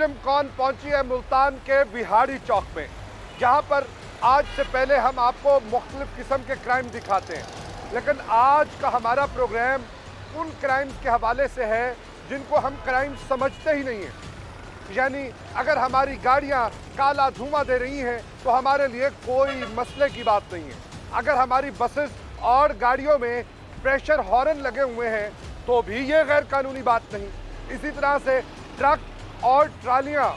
मुजरिम कौन पहुँची है मुल्तान के बिहाड़ी चौक में जहाँ पर आज से पहले हम आपको मुख्तलिफ़ किस्म के क्राइम दिखाते हैं। लेकिन आज का हमारा प्रोग्राम उन क्राइम्स के हवाले से है जिनको हम क्राइम समझते ही नहीं हैं। यानी अगर हमारी गाड़ियाँ काला धुआँ दे रही हैं तो हमारे लिए कोई मसले की बात नहीं है। अगर हमारी बसेस और गाड़ियों में प्रेशर हॉर्न लगे हुए हैं तो भी ये गैर कानूनी बात नहीं। इसी तरह से ट्रक और ट्रालियाँ।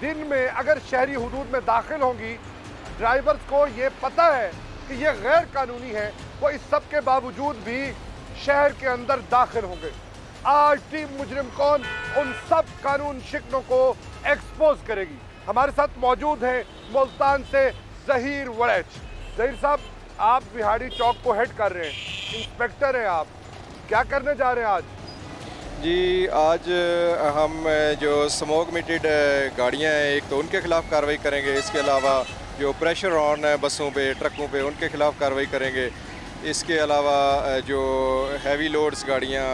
दिन में अगर शहरी हदूद में दाखिल होंगी, ड्राइवर्स को ये पता है कि ये गैर कानूनी है, वो इस सब के बावजूद भी शहर के अंदर दाखिल होंगे। आज टीम मुजरिम कौन उन सब कानून शिकनों को एक्सपोज करेगी। हमारे साथ मौजूद हैं मुल्तान से जहीर वड़ैच जहीर साहब, आप बिहाड़ी चौक को हेड कर रहे हैं। इंस्पेक्टर हैं आप। क्या करने जा रहे हैं आज? जी आज हम जो स्मोक मिटेड गाड़ियाँ हैं एक तो उनके ख़िलाफ़ कार्रवाई करेंगे इसके अलावा जो प्रेशर ऑन है बसों पे ट्रकों पे उनके ख़िलाफ़ कार्रवाई करेंगे। इसके अलावा जो हैवी लोड्स गाड़ियाँ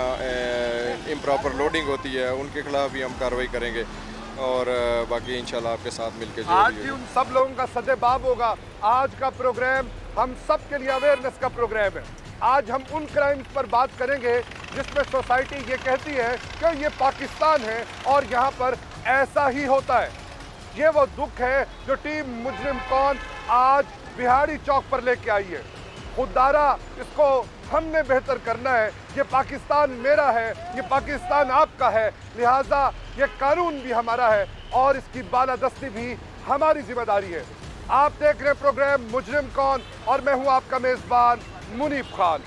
इम्प्रॉपर लोडिंग होती है उनके ख़िलाफ़ भी हम कार्रवाई करेंगे। और बाकी इंशाल्लाह आपके साथ मिलकर आज भी उन सब लोगों का सदेबाब होगा। आज का प्रोग्राम हम सब के लिए अवेयरनेस का प्रोग्राम है। आज हम उन क्राइम्स पर बात करेंगे जिसमें सोसाइटी ये कहती है कि ये पाकिस्तान है और यहाँ पर ऐसा ही होता है। ये वो दुख है जो टीम मुजरिम कौन आज बिहाड़ी चौक पर लेके आई है। खुदारा इसको हमने बेहतर करना है। ये पाकिस्तान मेरा है, ये पाकिस्तान आपका है। लिहाजा ये कानून भी हमारा है और इसकी बालादस्ती भी हमारी ज़िम्मेदारी है। आप देख रहे हैं प्रोग्राम मुजरिम कौन और मैं हूँ आपका मेज़बान मुनीफ खान।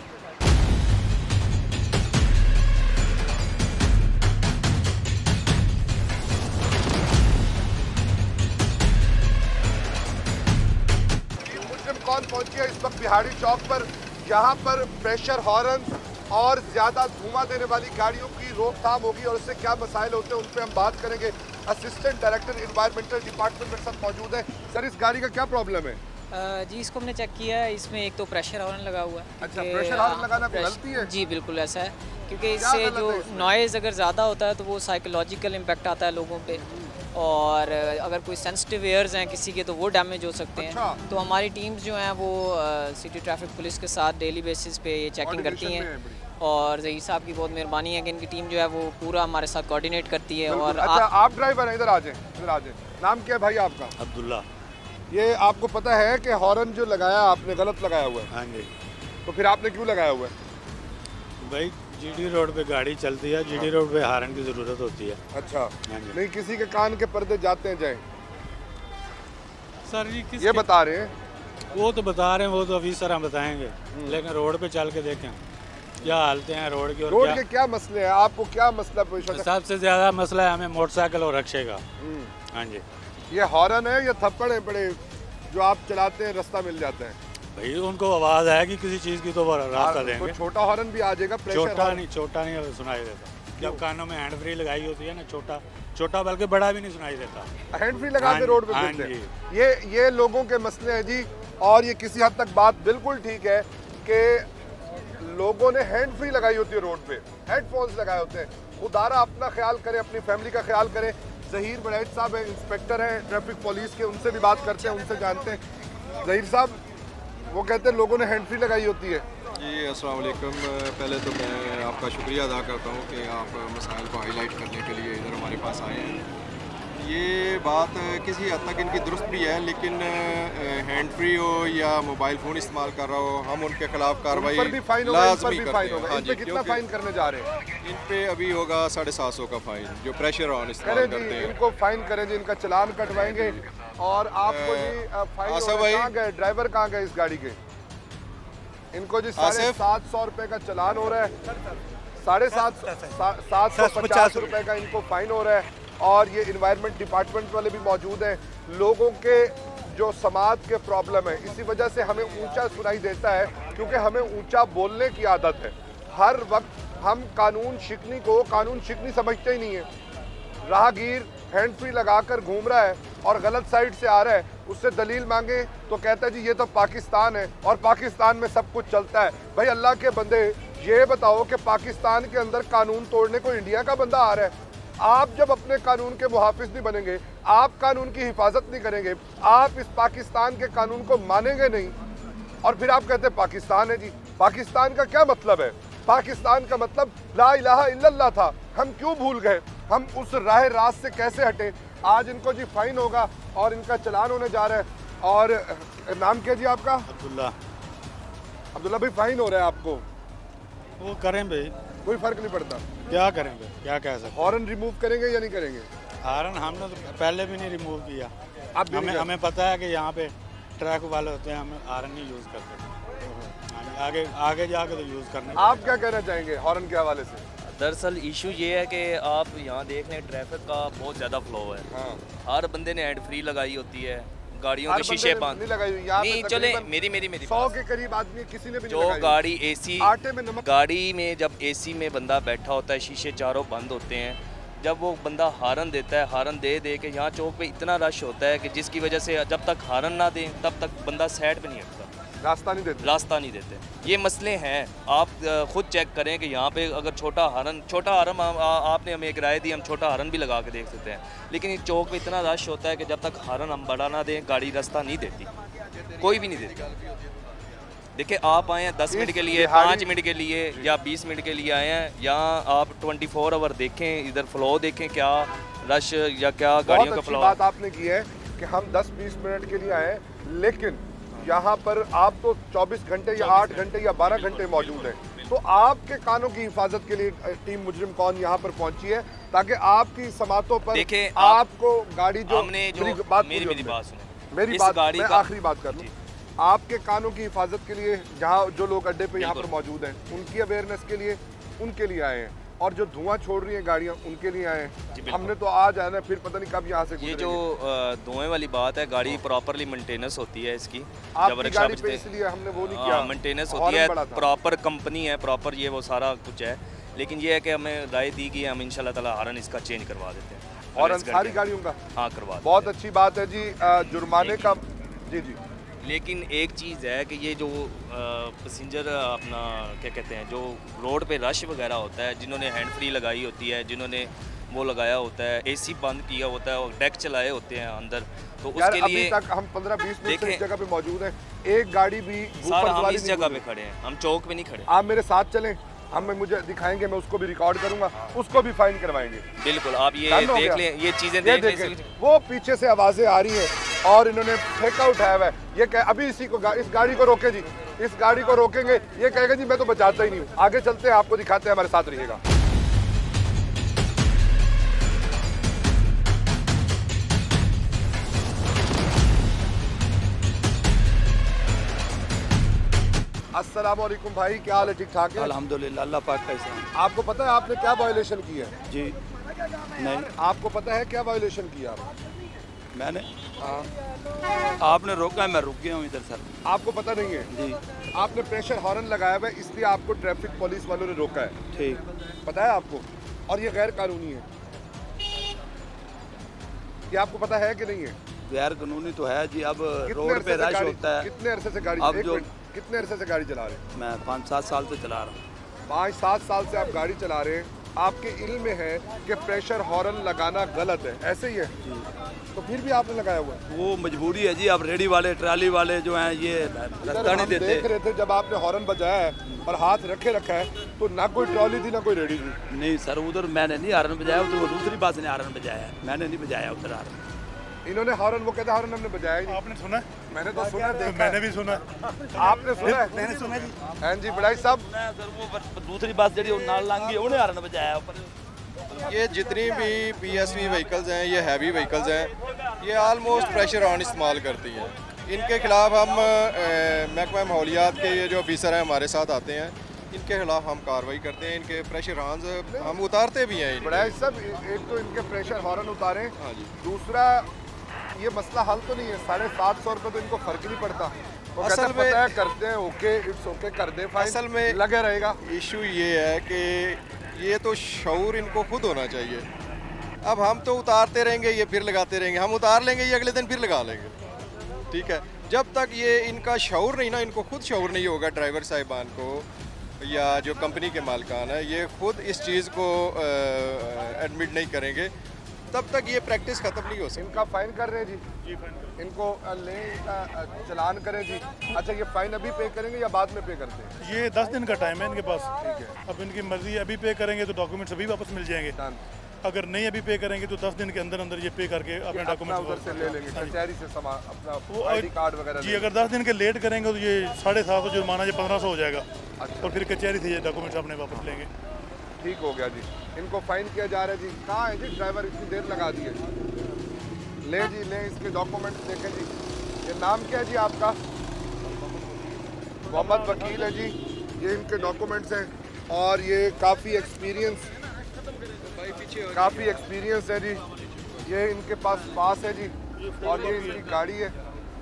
कौन पहुँची है? इस वक्त बिहाड़ी चौक पर। जहाँ पर प्रेशर हॉर्न और ज़्यादा धुआँ देने वाली गाड़ियों की रोकथाम होगी और उससे क्या मसाइल होते हैं, उन पर हम बात करेंगे। असिस्टेंट डायरेक्टर इन्वायरमेंटल डिपार्टमेंट मेरे साथ मौजूद है। सर, इस गाड़ी का क्या प्रॉब्लम है? जी इसको हमने चेक किया है। इसमें एक तो प्रेशर हॉर्न लगा हुआ है अच्छा प्रेशर हॉर्न लगाना गलती है? जी बिल्कुल ऐसा है। क्योंकि इससे जो नॉइज़ अगर ज़्यादा होता है तो वो साइकोलॉजिकल इम्पेक्ट आता है लोगों पे। और अगर कोई सेंसिटिव एयर्स हैं किसी के तो वो डैमेज हो सकते हैं। अच्छा। तो हमारी टीम्स जो हैं वो सिटी ट्रैफ़िक पुलिस के साथ डेली बेसिस पे ये चेकिंग करती हैं। और जही साहब की बहुत मेहरबानी है कि इनकी टीम जो है वो पूरा हमारे साथ कोऑर्डिनेट करती है। और अच्छा, आप ड्राइवर हैं इधर आ जाए इधर आ जाए। नाम क्या है भाई आपका? अब्दुल्ला। ये आपको पता है कि हॉर्न जो लगाया आपने गलत लगाया हुआ है। हाँ जी। तो फिर आपने क्यों लगाया हुआ है? भाई जीडी रोड पे गाड़ी चलती है जीडी रोड पे हारन की ज़रूरत होती है। अच्छा। नहीं किसी के कान के पर्दे जाते हैं जाए। सर जी किस ये बता रहे हैं। वो तो बता रहे हैं वो तो अभी सर हम बताएँगे। हम्म। लेकिन रोड पे चल के देखें। क्या हालते हैं रोड की और रोड के क्या मसले हैं? आपको क्या मसला सबसे ज़्यादा मसला है हमें मोटरसाइकिल और रक्षे का। हम्म। हाँ जी। ये हॉर्न है या थप्पड़ है बड़े जो आप चलाते हैं रास्ता मिल जाता है। भाई उनको आवाज़ आएगी किसी चीज़ की तो रास्ता हाँ, देंगे। छोटा हॉर्न भी आ जाएगा छोटा नहीं छोटा नहीं सुनाई देता। जब कानों में हैंड फ्री लगाई होती है ना छोटा छोटा बल्कि बड़ा भी नहीं सुनाई देता। हैंड फ्री लगा रोड पे हाँ ये ये लोगों के मसले हैं जी और ये किसी हद तक बात बिल्कुल ठीक है कि लोगों ने हैंड फ्री लगाई होती है रोड पे। हेडफोन्स लगाए होते हैं। खुदारा अपना ख्याल करें अपनी फैमिली का ख्याल करें। जहीर बड़ैत साहब है इंस्पेक्टर हैं ट्रैफ़िक पुलिस के उनसे भी बात करते हैं उनसे जानते हैं। जहीर साहब वो कहते हैं लोगों ने हैंड फ्री लगाई होती है। जी अस्सलाम वालेकुम। पहले तो मैं आपका शुक्रिया अदा करता हूँ कि आप मसाइल को हाईलाइट करने के लिए इधर हमारे पास आए हैं। ये बात किसी हद तक इनकी दुरुस्त भी है लेकिन हैंड फ्री हो या मोबाइल फ़ोन इस्तेमाल कर रहा हो हम उनके खिलाफ कार्रवाई लाजमी करते हैं। हाँ जी कितना फाइन करने जा रहे हैं? इन पे अभी होगा साढ़े सात सौ का फाइन जो प्रेशर ऑन इस्तेमाल करते हैं। इनको फाइन करें जी इनका चलान कटवाएँगे। और आपको जी फाइन कहाँ गए? ड्राइवर कहाँ गए इस गाड़ी के? इनको जी साढ़े सात सौ रुपए का चलान हो रहा है। साढ़े सात सात सौ पचास रुपए का इनको फाइन हो रहा है। और ये इन्वायरमेंट डिपार्टमेंट वाले भी मौजूद हैं। लोगों के जो समाज के प्रॉब्लम है इसी वजह से हमें ऊँचा सुनाई देता है क्योंकि हमें ऊँचा बोलने की आदत है। हर वक्त हम कानून शिकनी को कानून शिकनी समझते ही नहीं है। राहगीर हैंड फ्री लगाकर घूम रहा है और गलत साइड से आ रहा है। उससे दलील मांगे तो कहता है, जी, ये तो पाकिस्तान है और पाकिस्तान में सब कुछ चलता है। भाई, अल्लाह के बंदे, ये बताओ कि पाकिस्तान के अंदर कानून तोड़ने को इंडिया का बंदा आ रहा है। आप जब अपने कानून के मुहाफिज नहीं बनेंगे, आप कानून की हिफाजत नहीं करेंगे, आप इस पाकिस्तान के कानून को मानेंगे नहीं। और फिर आप कहते हैं, पाकिस्तान है जी। पाकिस्तान का क्या मतलब है? पाकिस्तान का मतलब ला इलाहा इल्लल्लाह था। हम क्यों भूल गए? हम उस राह रात से कैसे हटे? आज इनको जी फाइन होगा और इनका चलान होने जा रहा है। और नाम क्या जी आपका? अब्दुल्ला। अब्दुल्ला भाई फाइन हो रहा है आपको। वो करें भाई। कोई फ़र्क नहीं पड़ता। क्या करें भाई? क्या कह सकते हॉर्न रिमूव करेंगे या नहीं करेंगे? हारन हमने तो पहले भी नहीं रिमूव किया। अब हमें हमें पता है कि यहाँ पे ट्रैक वाले होते हैं हम हारन नहीं यूज़ करते। हाँ, आगे आगे जाके तो यूज़ करने। आप क्या कहना चाहेंगे हॉर्न के हवाले से? दरअसल इशू ये है कि आप यहाँ देख लें ट्रैफ़िक का बहुत ज़्यादा फ्लो है। हाँ। हर बंदे ने हैंड फ्री लगाई होती है गाड़ियों के शीशे बंद। नहीं चले मेरी मेरी मेरी सौ के करीब आदमी किसी ने भी जो गाड़ी एसी आटे में नमक गाड़ी में जब एसी में बंदा बैठा होता है शीशे चारों बंद होते हैं जब वो बंदा हारन देता है हारन दे दे के यहाँ चौक पे इतना रश होता है कि जिसकी वजह से जब तक हारन ना दें तब तक बंदा साइड पे नहीं हटता रास्ता नहीं देते? रास्ता नहीं देते। ये मसले हैं। आप खुद चेक करें कि यहाँ पे अगर छोटा हरन छोटा हरन आ, आ, आपने हमें एक राय दी हम छोटा हरन भी लगा के देख सकते हैं। लेकिन इस चौक पे इतना रश होता है कि जब तक हरन हम बड़ा ना दें गाड़ी रास्ता नहीं देती। कोई भी नहीं देती। देखिए आप आए हैं दस मिनट के लिए पाँच मिनट के लिए या बीस मिनट के लिए आए हैं यहाँ आप ट्वेंटी फोर आवर देखें इधर फ्लो देखें क्या रश या क्या गाड़ियों का फ्लो बात आपने की है कि हम 10-20 मिनट के लिए आए लेकिन यहाँ पर आप तो 24 घंटे या 8 घंटे या 12 घंटे मौजूद हैं। तो आपके कानों की हिफाजत के लिए टीम मुजरिम कौन यहाँ पर पहुँची है ताकि आपकी समातों पर देखें, आप- आपको गाड़ी जो जो मेरी बात मेरी मेरी बात सुने मेरी बात गाड़ी मैं आखिरी बात कर लूँ। आपके कानों की हिफाजत के लिए जहाँ जो लोग अड्डे पे यहाँ पर मौजूद हैं उनकी अवेयरनेस के लिए उनके लिए आए हैं। और जो धुआँ छोड़ रही हैं गाड़ियाँ उनके लिए आए हैं। हमने तो आज आना है फिर पता नहीं कब यहाँ से ये जो धुएँ वाली बात है गाड़ी प्रॉपरली मेंटेनेंस होती है इसकी। बजते- इसलिए हमने वो नहीं किया। मेंटेनेंस होती है प्रॉपर कंपनी है प्रॉपर ये वो सारा कुछ है। लेकिन ये है कि हमें राय दी गई हम इंशाल्लाह ताला हारन इसका चेंज करवा देते हैं। और सारी गाड़ियों का। हाँ करवा बहुत अच्छी बात है जी जुर्माने का जी जी। हैं। लेकिन एक चीज़ है कि ये जो पसेंजर अपना क्या कहते हैं जो रोड पे रश वगैरह होता है जिन्होंने हैंड फ्री लगाई होती है जिन्होंने वो लगाया होता है एसी बंद किया होता है और डेक चलाए होते हैं अंदर तो उसके लिए तक हम 15-20 मिनट से इस जगह पे मौजूद है। एक गाड़ी भी सर हम इस जगह पे खड़े हैं हम चौक पे नहीं खड़े। आप मेरे साथ चलें। हम मुझे दिखाएँगे मैं उसको भी रिकॉर्ड करूँगा उसको भी फाइन करवाएँगे। बिल्कुल आप ये देख? लें ये चीज़ें देख, देख लें वो पीछे से आवाज़ें आ रही हैं और इन्होंने फेंका उठाया हुआ है ये कह अभी इसी को गा, इस गाड़ी को रोके जी इस गाड़ी को रोकेंगे ये कहेगा जी मैं तो बचाता ही नहीं हूँ। आगे चलते हैं आपको दिखाते हैं हमारे साथ रहिएगा। अस्सलाम वालेकुम भाई क्या हाल है? ठीक ठाक है? अल्हम्दुलिल्लाह अल्लाह पाक का एहसान आपको पता है आपने क्या वायोलेशन की है? जी। नहीं। आपको पता है क्या वायोलेशन किया मैंने? हाँ। आपने रोका है मैं रुक गया हूँ इधर सर। आपको पता नहीं है? जी। आपने प्रेशर हॉर्न लगाया हुआ है इसलिए आपको ट्रैफ़िक पुलिस वालों ने रोका है। ठीक। पता है आपको? और ये गैर कानूनी है। ये आपको पता है कि नहीं है? गैर कानूनी तो है जी अब रोड पे रश होता है। कितने अरसे से गाड़ी अब जो- कितने अरसे से गाड़ी चला रहे हैं? मैं पाँच सात साल से चला रहा हूँ। पाँच सात साल से आप गाड़ी चला रहे हैं। आपके इल्म में है कि प्रेशर हॉर्न लगाना गलत है। ऐसे ही है? तो फिर भी आपने लगाया हुआ है? वो मजबूरी है जी। आप रेडी वाले ट्राली वाले जो हैं ये रास्ता नहीं देख रहे थे जब आपने हॉर्न बजाया है और हाथ रखे रखा है तो ना कोई ट्रॉली थी ना कोई रेडी थी। नहीं सर उधर मैंने नहीं हॉर्न बजाया उधर वो दूसरी बात ने हारन बजाया है। मैंने नहीं बजाया उधर हारन। इन्होंने हॉर्न वो कहते हॉर्न हमने बजाया ही नहीं। आपने सुना मैंने तो सुना देखा मैंने। भी सुना आपने सुना है? मैंने सुना जी। हाँ जी बड़ाई साहब। मैं सर वो दूसरी बात जड़ी नाल लांगी उन्हें हारन बजाया पर ये जितनी भी पी एस वी व्हीकल्स हैं ये हैवी व्हीकल्स हैं ये आलमोस्ट प्रेशर ऑन इस्तेमाल करती हैं। इनके खिलाफ हम महकमा माहौलियात के ये जो ऑफिसर हैं हमारे साथ आते हैं। इनके खिलाफ हम कार्रवाई करते हैं। इनके प्रेशर हॉर्न्स हम उतारते भी हैं। बड़ाई साहब एक तो इनके प्रेशर हॉर्न उतारे। हाँ जी। दूसरा ये मसला हल तो नहीं है। साढ़े सात सौ रुपये तो इनको फ़र्क नहीं पड़ता। वो असल में- पता है करते हैं ओके इट्स ओके कर दे फाइन असल में- लगे रहेगा। इशू ये है कि ये तो शऊर इनको खुद होना चाहिए। अब हम तो उतारते रहेंगे ये फिर लगाते रहेंगे। हम उतार लेंगे ये अगले दिन फिर लगा लेंगे। ठीक है? जब तक ये इनका शऊर नहीं ना इनको खुद शऊर नहीं होगा ड्राइवर साहिबान को या जो कंपनी के मालकान है ये खुद इस चीज़ को एडमिट नहीं करेंगे। तब तक ये प्रैक्टिस ख़त्म नहीं हो सकती इनका फाइन कर रहे हैं जी। जी फाइन इनको लें इनका चलान करें जी। अच्छा ये फाइन अभी पे करेंगे या बाद में पे करते हैं? ये दस दिन का टाइम है इनके पास। ठीक है अब इनकी मर्ज़ी अभी पे करेंगे तो डॉक्यूमेंट्स अभी वापस मिल जाएँगे। अगर नहीं अभी पे करेंगे तो दस दिन के अंदर अंदर ये पे करके अपने डॉक्यूमेंट्स उधर से ले लेंगे कचहरी से सामान अपना वो आईडी कार्ड वगैरह जी अगर दस दिन के लेट करेंगे तो ये साढ़े सात सौ जुर्माना ये पंद्रह सौ हो जाएगा। अच्छा। और फिर कचहरी से ये डॉक्यूमेंट्स अपने वापस लेंगे। ठीक हो गया जी। इनको फाइन किया जा रहा है जी। कहाँ है जी? ड्राइवर इतनी देर लगा दी है ले जी, ले इसके डॉक्यूमेंट्स देखें जी। ये नाम क्या है जी आपका? मोहम्मद वकील है जी। ये इनके डॉक्यूमेंट्स हैं। और ये काफ़ी एक्सपीरियंस काफ़ी एक्सपीरियंस है जी। ये इनके पास पास है जी। और ये इनकी गाड़ी है।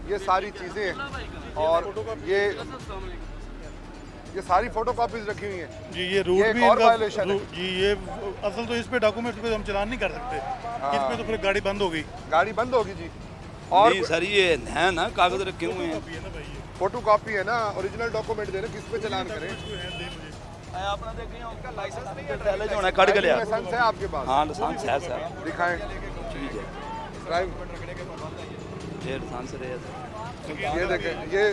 ये सारी चीज़ें हैं। और ये ये सारी फ़ोटो कापीज रखी हुई हैं। जी ये रूट ये भी और इनका है। जी ये असल तो इस पे डॉक्यूमेंट्स पे हम चलान नहीं कर सकते। इस पे तो फिर गाड़ी बंद होगी गाड़ी बंद होगी जी। और नहीं सर ये है ना कागज़ रखे हुए हैं। फ़ोटो कॉपी है ना ओरिजिनल डॉक्यूमेंट दे रहे किस पे चलान करें? अपना देखें उसका लाइसेंस नहीं है पहले जो है कट के लिया लाइसेंस है आपके पास? हाँ लाइसेंस है सर। दिखाएँ। ठीक है। ड्राइव ये लाइसेंस है। सर ये देखें ये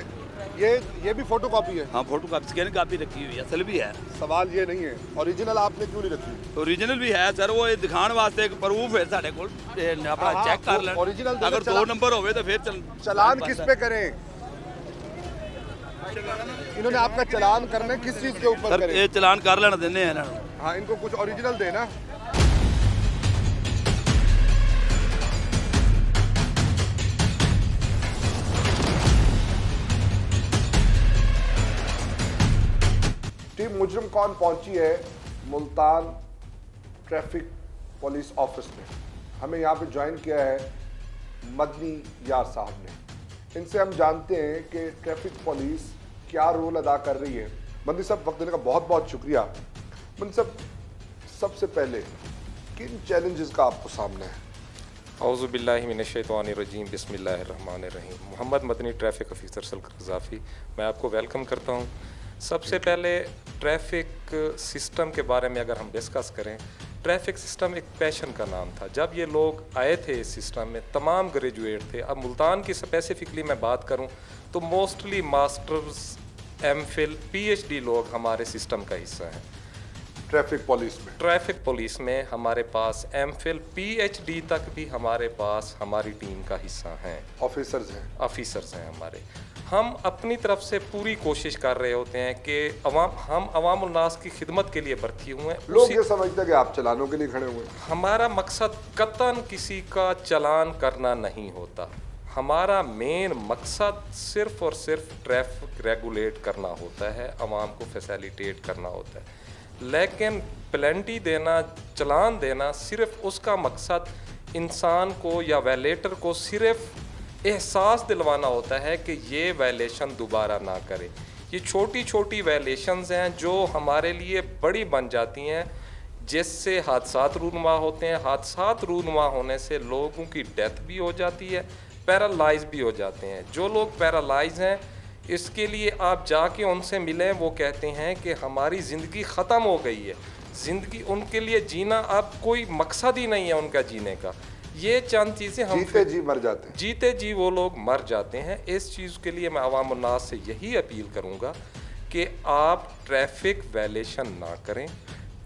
ये ये भी फ़ोटो कॉपी है। हाँ फ़ोटो कापी स्कैन कापी रखी हुई है असल भी है। सवाल ये नहीं है ओरिजिनल आपने क्यों नहीं रखी? ओरिजिनल भी है सर वो दिखाने वास्ते एक प्रूफ है साढ़े को अपना हाँ, चेक कर तो लें। दे दो, अगर दो नंबर होवे तो फिर चल चलान किस पे करें? इन्होंने आपका चलान करना किस चीज़ के ऊपर ये चलान कर लेना देने हैं हाँ इनको कुछ ओरिजिनल देना। मुजरम कौन पहुँची है? मुल्तान ट्रैफ़िक पुलिस ऑफ़िस में। हमें यहाँ पे ज्वाइन किया है मदनी यार साहब ने। इनसे हम जानते हैं कि ट्रैफ़िक पुलिस क्या रोल अदा कर रही है। बंदी साहब, वक्त देने का बहुत बहुत शुक्रिया। बंदी साहब, सबसे पहले किन चैलेंजेस का आपको सामना है? अउज़ुबिल्लिमिनशैतवानरजीम बिस्मिल्लाहिर्रहमानिर्रहीम मोहम्मद मदनी ट्रैफ़िक ऑफिसर सलकर मैं आपको वेलकम करता हूँ। सबसे पहले ट्रैफ़िक सिस्टम के बारे में अगर हम डिस्कस करें ट्रैफ़िक सिस्टम एक पैशन का नाम था। जब ये लोग आए थे इस सिस्टम में तमाम ग्रेजुएट थे। अब मुल्तान की स्पेसिफिकली मैं बात करूँ तो mostly masters M Phil P लोग हमारे सिस्टम का हिस्सा हैं। ट्रैफ़िक पुलिस में। ट्रैफ़िक पुलिस में हमारे पास एम फिल पी तक भी हमारे पास हमारी टीम का हिस्सा हैं। ऑफिसर्स हैं। ऑफिसर्स हैं हमारे। हम अपनी तरफ़ से पूरी कोशिश कर रहे होते हैं कि अवाम हम अवाम उन्नास की खिदमत के लिए भर्ती हुए हैं। लोग ये समझते हैं कि आप चलानों के लिए खड़े हुए हैं। हमारा मकसद कतन किसी का चलान करना नहीं होता। हमारा मेन मकसद सिर्फ़ और सिर्फ़ ट्रैफ़िक रेगुलेट करना होता है अवाम को फैसिलिटेट करना होता है। लेकिन प्लेंटी देना चलान देना सिर्फ़ उसका मकसद इंसान को या वैलेटर को सिर्फ़ एहसास दिलवाना होता है कि ये वैलेशन दोबारा ना करे। ये छोटी छोटी वैलेशंस हैं जो हमारे लिए बड़ी बन जाती हैं, जिससे हादसा रूनमा होते हैं। हादसा रूनमा होने से लोगों की डेथ भी हो जाती है पैरालाइज भी हो जाते हैं। जो लोग पैरालाइज हैं, इसके लिए आप जाके उनसे मिलें, वो कहते हैं कि हमारी ज़िंदगी ख़त्म हो गई है। ज़िंदगी उनके लिए जीना अब कोई मकसद ही नहीं है उनका जीने का। ये चंद चीज़ें हम जीते जी मर जाते हैं। जीते जी वो लोग मर जाते हैं। इस चीज़ के लिए मैं अवाम उन्नास से यही अपील करूँगा कि आप ट्रैफ़िक वैलेशन ना करें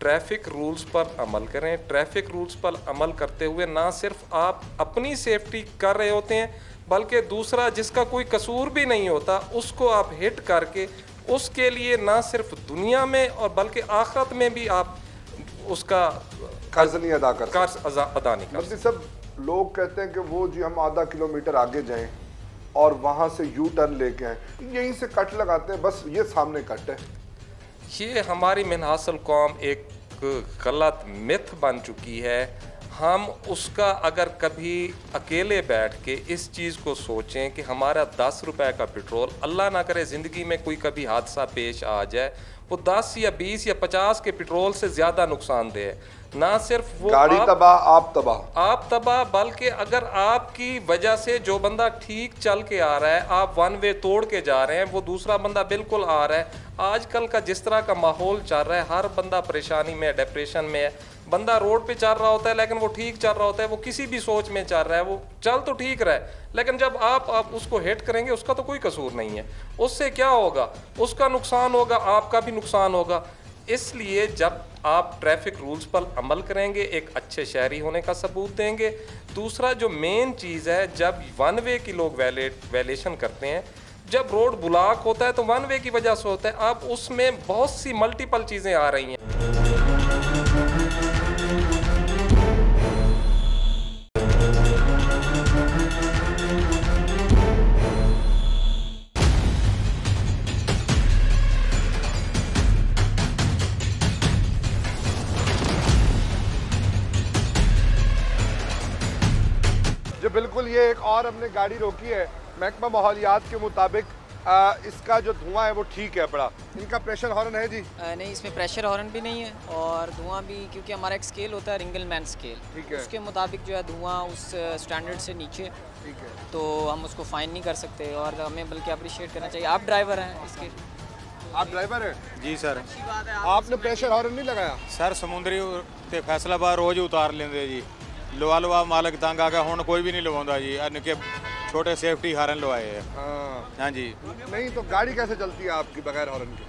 ट्रैफ़िक रूल्स पर अमल करें। ट्रैफ़िक रूल्स पर अमल करते हुए ना सिर्फ़ आप अपनी सेफ्टी कर रहे होते हैं बल्कि दूसरा जिसका कोई कसूर भी नहीं होता उसको आप हिट करके उसके लिए ना सिर्फ़ दुनिया में और बल्कि आखरत में भी आप उसका कर्ज नहीं अदा कर कर्ज अदा नहीं कर सब लोग कहते हैं कि वो जी हम आधा किलोमीटर आगे जाएँ और वहाँ से यू टर्न लेके आए। यहीं से कट लगाते हैं बस ये सामने कट है। ये हमारी मिनहासल कौम एक गलत मिथ बन चुकी है। हम उसका अगर कभी अकेले बैठ के इस चीज़ को सोचें कि हमारा दस रुपए का पेट्रोल अल्लाह ना करे ज़िंदगी में कोई कभी हादसा पेश आ जाए वो दस या बीस या पचास के पेट्रोल से ज़्यादा नुकसान दे ना सिर्फ़ वो गाड़ी आप- तबाह आप तबाह। आप तबाह बल्कि अगर आपकी वजह से जो बंदा ठीक चल के आ रहा है आप वन वे तोड़ के जा रहे हैं वो दूसरा बंदा बिल्कुल आ रहा है। आजकल का जिस तरह का माहौल चल रहा है हर बंदा परेशानी में है डिप्रेशन में है। बंदा रोड पे चल रहा होता है, लेकिन वो ठीक चल रहा होता है, वो किसी भी सोच में चल रहा है, वो चल तो ठीक रहा है, लेकिन जब आप आप उसको हिट करेंगे, उसका तो कोई कसूर नहीं है। उससे क्या होगा? उसका नुकसान होगा, आपका भी नुकसान होगा। इसलिए जब आप ट्रैफ़िक रूल्स पर अमल करेंगे, एक अच्छे शहरी होने का सबूत देंगे। दूसरा, जो मेन चीज़ है, जब वन वे की लोग वैलेट वैलेशन करते हैं, जब रोड ब्लॉक होता है तो वन वे की वजह से होता है। अब उसमें बहुत सी मल्टीपल चीज़ें आ रही हैं। बिल्कुल ये एक और हमने गाड़ी रोकी है महकमा माहौलियात के मुताबिक आ, इसका जो धुआँ है वो ठीक है बड़ा। इनका प्रेशर हॉर्न है जी? आ, नहीं इसमें प्रेशर हॉर्न भी नहीं है और धुआँ भी क्योंकि हमारा एक स्केल होता है रिंगल मैन स्केल ठीक है। उसके मुताबिक जो है धुआँ उस स्टैंडर्ड से नीचे ठीक है। तो हम उसको फाइन नहीं कर सकते और हमें बल्कि अप्रिशिएट करना चाहिए। आप ड्राइवर हैं इसके? आप ड्राइवर हैं? जी सर आपने प्रेशर हॉर्न नहीं लगाया? सर समुद्री फैसला बार रोज उतार लेंगे जी। लवा लवा मालिक तंग आ गया हूँ कोई भी नहीं लवा जी। ਅਨਕੇ छोटे सेफ्टी हॉर्न लवाए हैं। हाँ हाँ जी। नहीं तो गाड़ी कैसे चलती है आपकी बगैर हॉर्न के?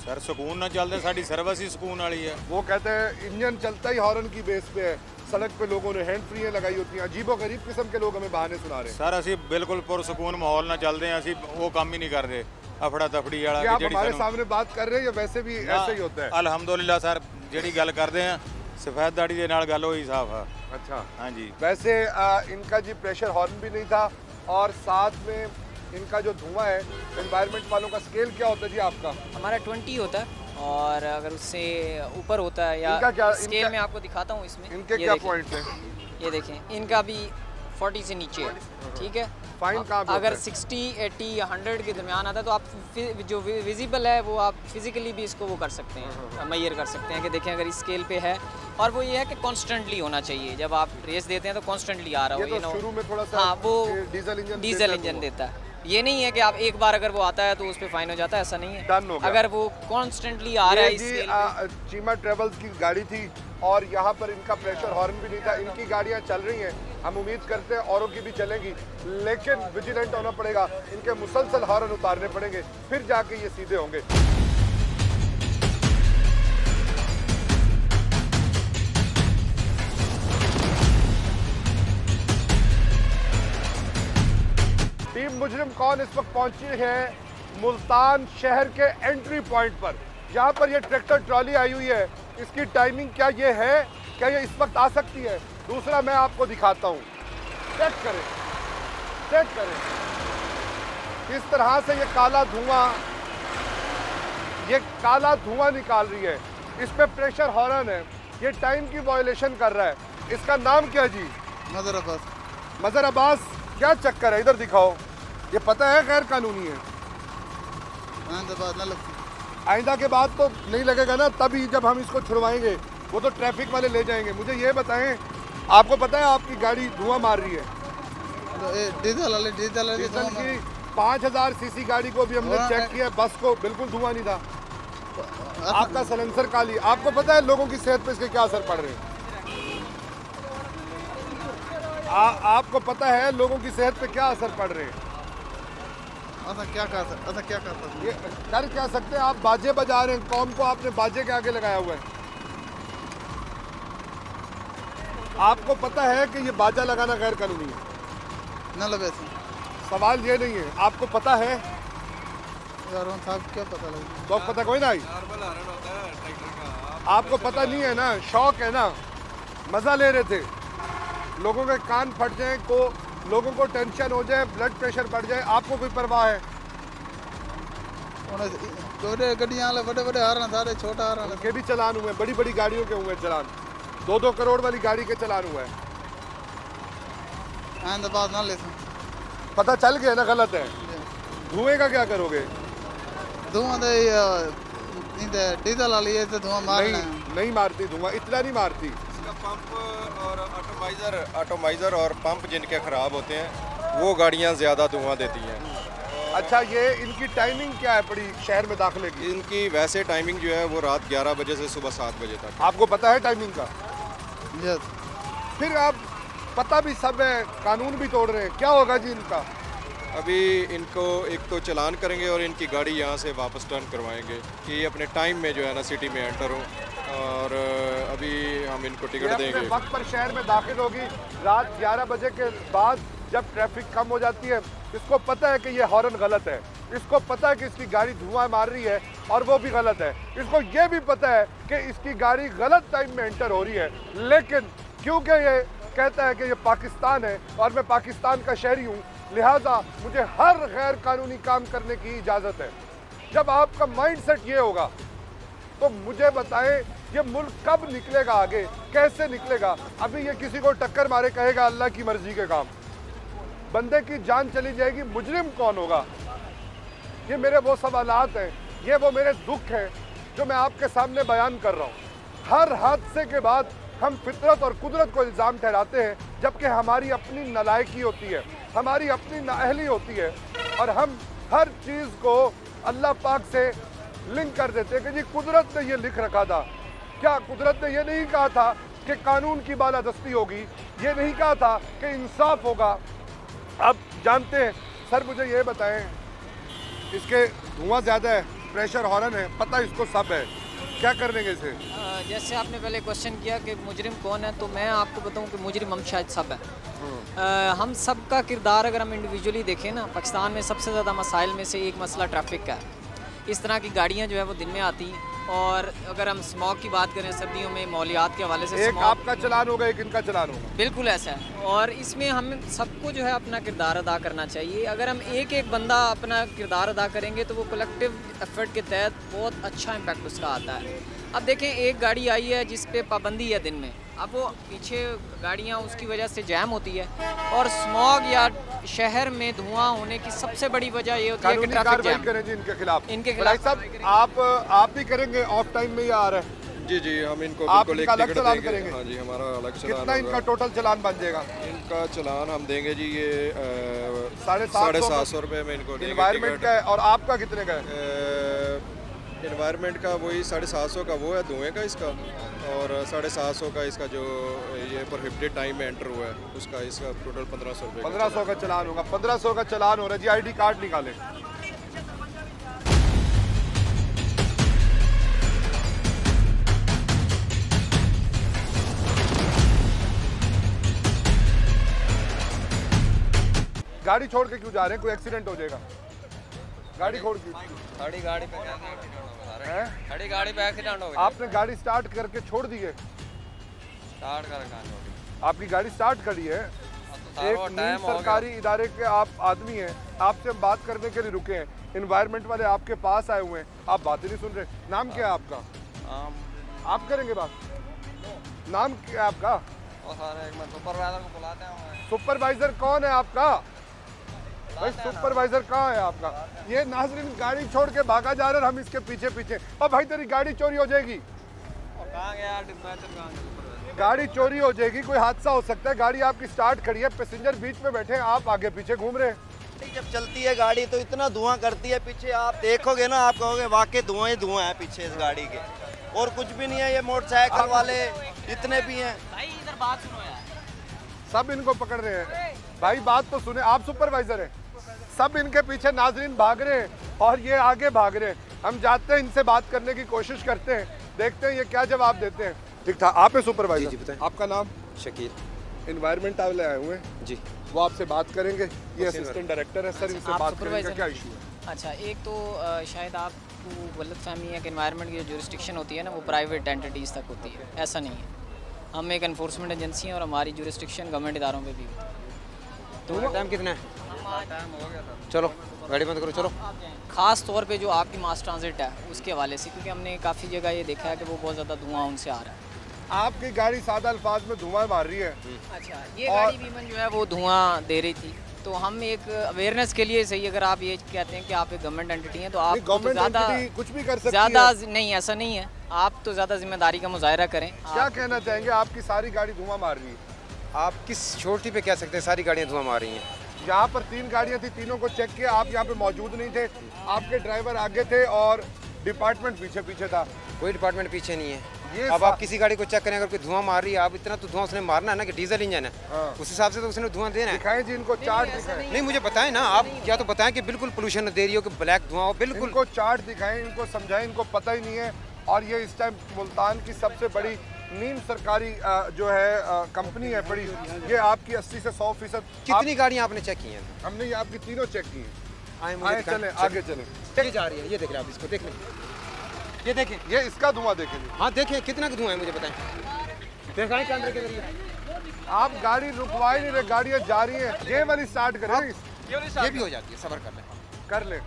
सर सुकून ना चलते साड़ी सर्विस ही सुकून वाली है। वो कहते हैं इंजन चलता ही हॉर्न की बेस पे है। सड़क पे लोगों ने हैंड फ्री लगाई होती हैं। अजीबो गरीब किस्म के लोग हमें बहाने सुना रहे सर असि बिल्कुल पुरसकून माहौल ना चलते हैं असि वो काम ही नहीं कर रहे अफड़ा तफड़ी वाला हमारे सामने बात कर रहे हैं या वैसे भी ऐसे ही होता है? अलहमदुल्ला सर जी गल करते हैं ਸਫੈਦ ਦਾੜੀ ਦੇ ਨਾਲ ਗੱਲ ਹੋਈ ਸਾਫ ਆ अच्छा ਹਾਂਜੀ वैसे आ, इनका जी प्रेशर हॉर्न भी नहीं था और साथ में इनका जो धुआं है एनवायरनमेंट वालों का स्केल क्या होता है जी आपका हमारा ट्वेंटी होता है और अगर उससे ऊपर होता है या इनका क्या- स्केल इनका- में आपको दिखाता हूँ इसमें इनके ये क्या देखें। पॉइंट्स हैं ये देखें इनका भी 40 से नीचे है ठीक है फाइन कहाँ अगर होता है? 60 80 या 100 के दरमियान आता है तो आप जो विजिबल है वो आप फिजिकली भी इसको वो कर सकते हाँ, हैं मैयर कर सकते हैं कि देखें अगर इस स्केल पे है और वो ये है कि कॉन्स्टेंटली होना चाहिए। जब आप रेस देते हैं तो कॉन्स्टेंटली आ रहा हो ये तो शुरू में थोड़ा सा हाँ वो डीजल इंजन डीजल देता है इंजन देता है। ये नहीं है कि आप एक बार अगर वो आता है तो उस पर फाइन हो जाता है ऐसा नहीं है। हो। अगर वो कॉन्स्टेंटली आ रहा है चीमा ट्रेवल्स की गाड़ी थी और यहाँ पर इनका प्रेशर हॉर्न भी नहीं था। इनकी गाड़ियाँ चल रही हैं। हम उम्मीद करते हैं औरों की भी चलेंगी, लेकिन विजिलेंट होना पड़ेगा। इनके मुसलसल हॉर्न उतारने पड़ेंगे, फिर जाके ये सीधे होंगे। टीम मुजरिम कौन इस वक्त पहुँची है? मुल्तान शहर के एंट्री पॉइंट पर। यहाँ पर ये ट्रैक्टर ट्रॉली आई हुई है। इसकी टाइमिंग क्या ये है? क्या ये इस वक्त आ सकती है? दूसरा मैं आपको दिखाता हूँ। चेक करें। चेक करें। किस तरह से ये काला धुआँ ये काला धुआँ निकाल रही है। इस पे प्रेशर हॉर्न है। ये टाइम की वायोलेशन कर रहा है। इसका नाम क्या जी? मदर अब्बास। मजर अब्बास क्या चक्कर है? इधर दिखाओ। ये पता है गैर कानूनी है आइंदा के बाद तो नहीं लगेगा ना तभी जब हम इसको छुड़वाएँगे वो तो ट्रैफ़िक वाले ले जाएँगे। मुझे ये बताएँ आपको पता है आपकी गाड़ी धुआँ मार रही है? डीजल वाले डीजल डीजल की पाँच हज़ार सीसी गाड़ी को भी हमने हाँ, चेक किया बस को बिल्कुल धुआँ नहीं था। आपका सलेंसर काली आपको पता है लोगों की सेहत पे इसके क्या असर पड़ रहे हैं? आ, आपको पता है लोगों की सेहत पे क्या असर पड़ रहे हैं? ऐसा क्या कर सकते ऐसा क्या कर सकते ये कर क्या सकते हैं? आप बाजे बजा रहे हैं। कौम को आपने बाजे के आगे लगाया हुआ है? आपको पता है कि ये बाजा लगाना गैर कानूनी है। ना लगे सवाल ये नहीं है। आपको पता है? साहब क्या पता लगे? तो पता कोई ना आई आपको पता नहीं है? ना? शौक है ना? मज़ा ले रहे थे। लोगों के कान फट जाए को लोगों को टेंशन हो जाए ब्लड प्रेशर बढ़ जाए आपको कोई परवाह है। छोटे गड्डियाँ वाले बड़े बड़े हारन सारे छोटा हारन के भी चलान हुए बड़ी बड़ी गाड़ियों के हुए चलान। दो दो करोड़ वाली गाड़ी के चलान हुआ है। आइंदा बात ना ले पता चल गया ना गलत है। धुएँ का क्या करोगे? धुआँ तो इंदे डीजल वाली है तो धुआँ मार नहीं नहीं मारती धुआँ इतना नहीं मारती। इसका पंप और ऑटोमाइज़र ऑटोमाइज़र और पंप जिनके ख़राब होते हैं वो गाड़ियाँ ज़्यादा धुआँ देती हैं। अच्छा ये इनकी टाइमिंग क्या है बड़ी शहर में दाखिले की? इनकी वैसे टाइमिंग जो है वो रात 11 बजे से सुबह सात बजे तक। आपको पता है टाइमिंग का? यस फिर आप पता भी सब है कानून भी तोड़ रहे हैं। क्या होगा जी इनका? अभी इनको एक तो चलान करेंगे और इनकी गाड़ी यहाँ से वापस टर्न करवाएँगे कि अपने टाइम में जो है ना सिटी में एंटर हो। और अभी हम इनको टिकट देंगे। वक्त पर शहर में दाखिल होगी। रात 11 बजे के बाद जब ट्रैफ़िक कम हो जाती है इसको पता है कि ये हॉर्न गलत है। इसको पता है कि इसकी गाड़ी धुआँ मार रही है और वो भी गलत है। इसको ये भी पता है कि इसकी गाड़ी गलत टाइम में एंटर हो रही है। लेकिन क्योंकि ये कहता है कि ये पाकिस्तान है और मैं पाकिस्तान का शहरी हूँ लिहाजा मुझे हर गैर कानूनी काम करने की इजाज़त है। जब आपका माइंड सेट ये होगा तो मुझे बताएँ ये मुल्क कब निकलेगा आगे? कैसे निकलेगा? अभी ये किसी को टक्कर मारे कहेगा अल्लाह की मर्ज़ी के काम। बंदे की जान चली जाएगी, मुजरिम कौन होगा? ये मेरे वो सवालात हैं, ये वो मेरे दुख हैं, जो मैं आपके सामने बयान कर रहा हूँ। हर हादसे के बाद हम फितरत और कुदरत को इल्ज़ाम ठहराते हैं, जबकि हमारी अपनी नलायकी होती है, हमारी अपनी नाअहली होती है, और हम हर चीज़ को अल्लाह पाक से लिंक कर देते हैं कि जी कुदरत ने ये लिख रखा था। क्या कुदरत ने यह नहीं कहा था कि कानून की बालादस्ती होगी? ये नहीं कहा था कि इंसाफ होगा। अब जानते हैं सर मुझे ये बताएँ इसके धुआँ ज़्यादा है प्रेशर हॉर्न है पता इसको सब है। क्या कर देंगे इसे? जैसे आपने पहले क्वेश्चन किया कि मुजरिम कौन है तो मैं आपको बताऊँ कि मुजरिम हम शायद सब हैं। अ, हम सब का किरदार अगर हम इंडिविजुअली देखें ना पाकिस्तान में सबसे ज़्यादा मसाइल में से एक मसला ट्रैफ़िक का है। इस तरह की गाड़ियाँ जो है वो दिन में आती हैं। और अगर हम स्मॉग की बात करें सर्दियों में मौलियात के हवाले से एक आपका चलान होगा एक इनका चलान होगा। बिल्कुल ऐसा है। और इसमें हम सबको जो है अपना किरदार अदा करना चाहिए। अगर हम एक एक बंदा अपना किरदार अदा करेंगे तो वो कलेक्टिव एफर्ट के तहत बहुत अच्छा इम्पेक्ट उसका आता है। अब देखें एक गाड़ी आई है जिस पे पाबंदी है दिन में। अब वो पीछे गाड़ियाँ उसकी वजह से जैम होती है। और स्मॉग या शहर में धुआँ होने की सबसे बड़ी वजह ये होती है कि ट्रैफ़िक जैम करें जी इनके खिलाफ। इनके खिलाफ साहब आप आप भी करेंगे? ऑफ़ टाइम में ही आ रहा है। जी जी हम इनको आप एक इनका अलग चालान देंगे। करेंगे? हाँ जी हमारा अलग चलान कितना इनका टोटल चलान बन जाएगा? इनका चलान हम देंगे जी ये साढ़े सात सौ सात सौ रुपये में इनको इन्वायरमेंट का है और आपका कितने का है? इन्वायरमेंट का वही साढ़े सात सौ का वो है धुएँ का इसका। और साढ़े सात सौ का इसका जो ये प्रोहिबिटेड टाइम में एंटर हुआ है उसका इसका टोटल पंद्रह सौ रुपये पंद्रह सौ का चलान होगा पंद्रह सौ का चलान हो रहा है। जी आईडी कार्ड निकाले। गाड़ी छोड़ के क्यों जा रहे हैं? कोई एक्सीडेंट हो जाएगा। गाड़ी छोड़ के। खड़ी गाड़ी पे खड़ी गाड़ी पे एक्सीडेंट हो गया आपने गाड़ी स्टार्ट करके छोड़ दी है। स्टार्ट कर आपकी गाड़ी स्टार्ट खड़ी है। सारा एक नीम सरकारी इदारे के आप आदमी हैं। आपसे हम बात करने के लिए रुके हैं। इन्वायरमेंट वाले आपके पास आए हुए हैं। आप बात ही नहीं सुन रहे। नाम क्या है आपका? हम आप करेंगे बात? नाम क्या है आपका? हैं। सुपरवाइजर कौन है आपका? भाई सुपरवाइजर कहाँ है आपका? ये नाजरीन गाड़ी छोड़ के भागा जा रहा है हम इसके पीछे पीछे। और भाई तेरी गाड़ी चोरी हो जाएगी। और कहाँ गया डिस्पैचर कहाँ गया सुपरवाइजर गाड़ी चोरी हो जाएगी कोई हादसा हो सकता है। गाड़ी आपकी स्टार्ट खड़ी है पैसेंजर बीच में बैठे आप आगे पीछे घूम रहे हैं। जब चलती है गाड़ी तो इतना धुआँ करती है पीछे। आप देखोगे ना आप कहोगे वाकई धुआँ ही धुआँ है पीछे इस गाड़ी के। और कुछ भी नहीं है ये मोटरसाइकिल वाले इतने भी हैं। भाई इधर बात सुनो यार। सब इनको पकड़ रहे हैं। भाई बात तो सुने आप सुपरवाइजर हैं। सब इनके पीछे नाजरीन भाग रहे हैं और ये आगे भाग रहे हैं। हम जाते हैं इनसे बात करने की कोशिश करते हैं। देखते हैं ये क्या जवाब देते हैं। ठीक था आप है सुपरवाइजर जी, बताएँ। आपका नाम? शकील। इन्वायरमेंट वाले आए हुए हैं। जी। वो आपसे बात करेंगे। ये असिस्टेंट डायरेक्टर है सर इनसे बात करेंगे। क्या इशू है? अच्छा एक तो शायद आपको गलत फहमी है कि इन्वायरमेंट की जो जुरिस्टिक्शन होती है ना वो प्राइवेट एंटिटीज़ तक होती है। ऐसा नहीं है। हम एक इन्फोर्समेंट एजेंसी हैं और हमारी जुरिस्टिक्शन गवर्नमेंट इदारों पे भी होती है। तो टाइम कितना है? चलो गाड़ी बंद करो चलो। ख़ास तौर पे जो आपकी मास ट्रांजिट है उसके हवाले से क्योंकि हमने काफ़ी जगह ये देखा है कि वो बहुत ज़्यादा धुआँ उनसे आ रहा है। आपकी गाड़ी सादा अल्फाज में धुआँ मार रही है। अच्छा ये और- गाड़ी बीमन जो है वो धुआँ दे रही थी। तो हम एक अवेयरनेस के लिए सही अगर आप ये कहते हैं कि आप एक गवर्नमेंट एंटिटी हैं तो आप तो गवर्नमेंट ज़्यादा कुछ भी कर सकती ज़्यादा नहीं ऐसा नहीं है। आप तो ज़्यादा ज़िम्मेदारी का मुजाहरा करें। क्या कहना चाहेंगे? आपकी सारी गाड़ी धुआँ मार रही है। आप किस छोटी पे कह सकते हैं सारी गाड़ियाँ धुआँ मार रही हैं? यहाँ पर तीन गाड़ियाँ थी तीनों को चेक किया। आप यहाँ पे मौजूद नहीं थे। आपके ड्राइवर आगे थे और डिपार्टमेंट पीछे पीछे था। कोई डिपार्टमेंट पीछे नहीं है। ये अब आप किसी गाड़ी को चेक करें अगर कोई धुआँ मार रही है आप इतना तो धुआँ उसने मारना है ना कि डीजल इंजन है। हाँ। उस हिसाब से तो उसने धुआँ देना है। दिखाएँ जी इनको चार्ट दिखाएँ। नहीं मुझे बताएँ ना आप क्या तो बताएँ कि बिल्कुल पोल्यूशन दे रही हो कि ब्लैक धुआँ हो बिल्कुल। इनको चार्ट दिखाएँ इनको समझाएँ इनको पता ही नहीं है। और ये इस टाइम मुल्तान की सबसे बड़ी नीम सरकारी जो है कंपनी है बड़ी ये आपकी 80 से 100 फ़ीसद कितनी गाड़ियाँ आपने चेक की हैं? हमने ये आपकी तीनों चेक की हैं। आए। चलें आगे चलें। ये जा रही है ये देख रहे हैं आप इसको देख लें। ये देखें। ये इसका धुआँ देखें हाँ देखें कितना धुआँ है मुझे बताएँ। दिखाएँ कैमरे के ज़रिए। आप गाड़ी रुकवा ही नहीं रहे गाड़ियाँ जा रही हैं। ये वाली स्टार्ट करें। ये भी हो जाती है सबर कर। लें कर ले।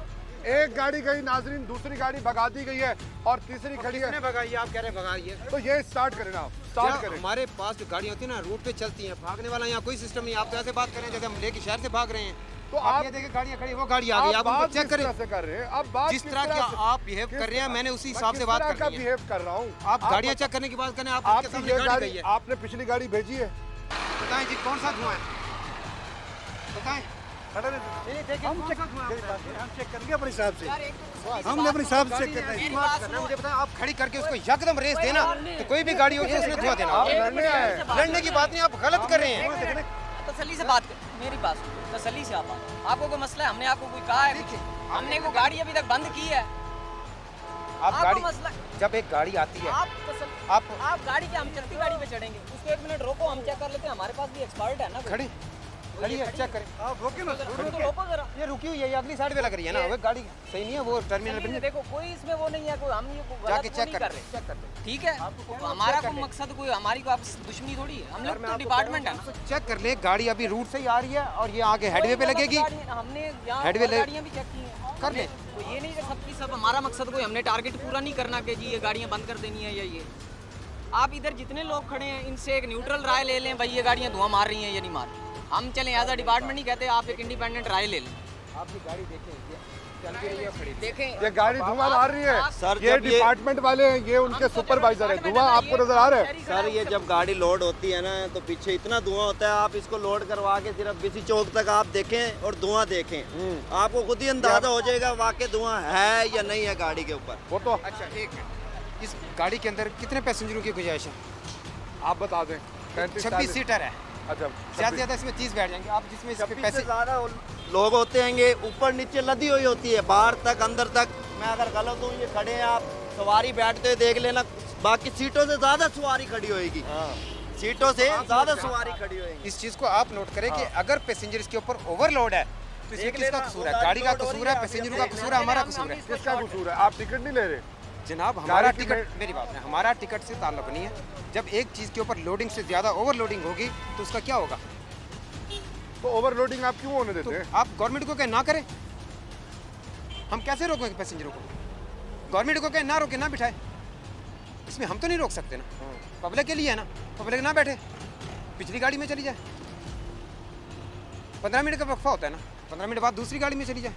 एक गाड़ी गई नाजरीन दूसरी गाड़ी भगा दी गई है और तीसरी खड़ी है। भगाई? आप कह रहे हैं भगाई है। तो ये स्टार्ट करें ना आप स्टार्ट करें। हमारे पास जो गाड़ियाँ होती है ना रोड पे चलती हैं भागने वाला यहाँ कोई सिस्टम नहीं आप तो ऐसे बात करें जैसे हम लेके शहर से भाग रहे हैं। तो आप ये देखें गाड़ियाँ खड़ी वो गाड़ी आ गई आप उनको चेक करें। कर रहे हैं? अब बात जिस तरह की आप बिहेव कर रहे हैं मैंने उसी हिसाब से बात कर बिहेव कर रहा हूँ? आप गाड़ियाँ चेक करने की बात करें आप गाड़ी गाड़ी है। आपने पिछली गाड़ी भेजी है। बताएँ जी कौन सा धुआँ है? बताएँ। हम चेक हम चेक करेंगे अपने हिसाब से। हमने अपने हिसाब से चेक करना है है, मुझे बताएँ आप खड़ी करके उसको यकदम रेस देना। तो कोई भी गाड़ी होगी उसने धुआँ देना। लड़ने की बात नहीं आप गलत कर रहे हैं। तसल्ली से बात कर मेरी बात सुनो, तसल्ली से आप आपको कोई मसला है? हमने आपको कोई कहा है? हमने कोई गाड़ी अभी तक बंद की है? आप गाड़ी जब एक गाड़ी आती है आप आप आप गाड़ी के हम चलती गाड़ी पे चढ़ेंगे। उसको एक मिनट रोको हम चेक कर लेते हैं। हमारे पास भी एक्सपर्ट है ना। खड़ी। खड़ी है चेक करें। आप रोके ना तो ये रुकी हुई है अगली साइड पे लग रही है ना वो गाड़ी सही नहीं है वो टर्मिनल पे देखो कोई इसमें वो नहीं है कोई हम ये जाके चेक कर रहे। चेक कर ठीक है हमारा कोई मकसद कोई हमारी कोई आपसे दुश्मनी थोड़ी है। हम लोग तो डिपार्टमेंट है चेक कर ले गाड़ी अभी रूट से ही आ रही है और ये आगे हेडवे पे लगेगी। हमने हेडवे गाड़ियाँ भी चेक की हैं। कर ले। तो ये नहीं कि सबकी सब हमारा मकसद कोई हमने टारगेट पूरा नहीं करना कि जी ये गाड़ियाँ बंद कर देनी है या ये। आप इधर जितने लोग खड़े हैं इनसे एक न्यूट्रल राय ले लें भाई ये गाड़ियाँ धुआँ मार रही हैं या नहीं मार रही हम चलें एज अ डिपार्टमेंट नहीं कहते आप एक इंडिपेंडेंट राय ले लें। आपकी गाड़ी देखें है देखें ये गाड़ी धुआँ मार रही है। सर, ये डिपार्टमेंट वाले हैं ये उनके सुपरवाइजर है। धुआँ आपको नज़र आ रहा है। सर ये जब गाड़ी लोड होती है ना तो पीछे इतना धुआँ होता है आप इसको लोड करवा के सिर्फ़ बीसी चौक तक आप देखें और धुआँ देखें। आपको खुद ही अंदाज़ा हो जाएगा वाकई धुआँ है या नहीं है गाड़ी के ऊपर। वो तो अच्छा एक इस गाड़ी के अंदर कितने पैसेंजरों की गुंजाइश है? आप बता दें छब्बीस सीटर है। अच्छा ज़्यादा से ज़्यादा इसमें तीस बैठ जाएँगे। आप जिसमें पैसे ज़्यादा लोग होते हैंगे ऊपर नीचे लदी हुई होती है बाहर तक अंदर तक। मैं अगर गलत हूँ ये खड़े हैं आप सवारी बैठते देख लेना। बाकी सीटों से ज़्यादा सवारी खड़ी होगी सीटों से ज़्यादा सवारी खड़ी होगी इस चीज़ को आप नोट करें कि अगर पैसेंजर इसके ऊपर ओवरलोड है तो इसमें किसका कसूर है? गाड़ी का कसूर है हो है, पैसेंजरों का कसूर है हमारा कसूर है। किसका कसूर है? आप टिकट नहीं ले रहे? जनाब हमारा टिकट मेरी बात है हमारा टिकट से ताल्लुक नहीं है। जब एक चीज़ के ऊपर लोडिंग से ज़्यादा ओवरलोडिंग होगी तो उसका क्या होगा? तो ओवरलोडिंग आप क्यों होने तो देते हैं? आप गवर्नमेंट को कहें ना करें। हम कैसे रोकेंगे पैसेंजरों को? गवर्नमेंट को कहें ना रोके ना बिठाए। इसमें हम तो नहीं रोक सकते ना। पब्लिक के लिए है ना। पब्लिक ना बैठे। पिछली गाड़ी में चली जाए। पंद्रह मिनट का वक्फा होता है ना। पंद्रह मिनट बाद दूसरी गाड़ी में चली जाए।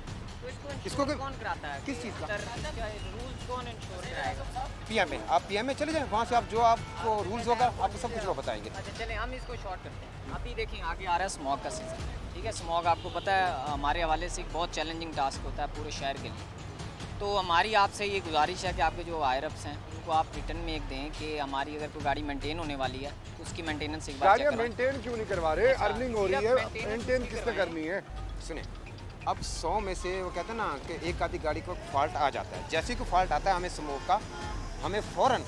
इसको कौन कराता है? किस चीज़ का? रूल्स कौन इंश्योर कराएगा? पीएम में आप पीएम चले जाएँ वहाँ से आप जो आपको रूल्स होगा आपको सब कुछ वो बताएँगे। अच्छा चलें हम इसको शॉर्ट करते हैं। अभी देखें आगे आ रहा है स्मॉग का सीज़न ठीक है स्मॉग आपको पता है हमारे हवाले से एक बहुत चैलेंजिंग टास्क होता है पूरे शहर के लिए। तो हमारी आपसे ये गुजारिश है कि आपके जो आयरप्स हैं उनको आप रिटर्न में एक दें कि हमारी अगर कोई गाड़ी मेंटेन होने वाली है तो उसकी मेंटेनेंस एक बार मेंटेन क्यों नहीं करवा रहे? अच्छा, अर्निंग हो रही है मेंटेन किसने करनी है? सुने अब सौ में से वो कहते हैं ना कि एक आधी गाड़ी को फॉल्ट आ जाता है। जैसे ही कोई फॉल्ट आता है हमें स्मोक का हमें फ़ौरन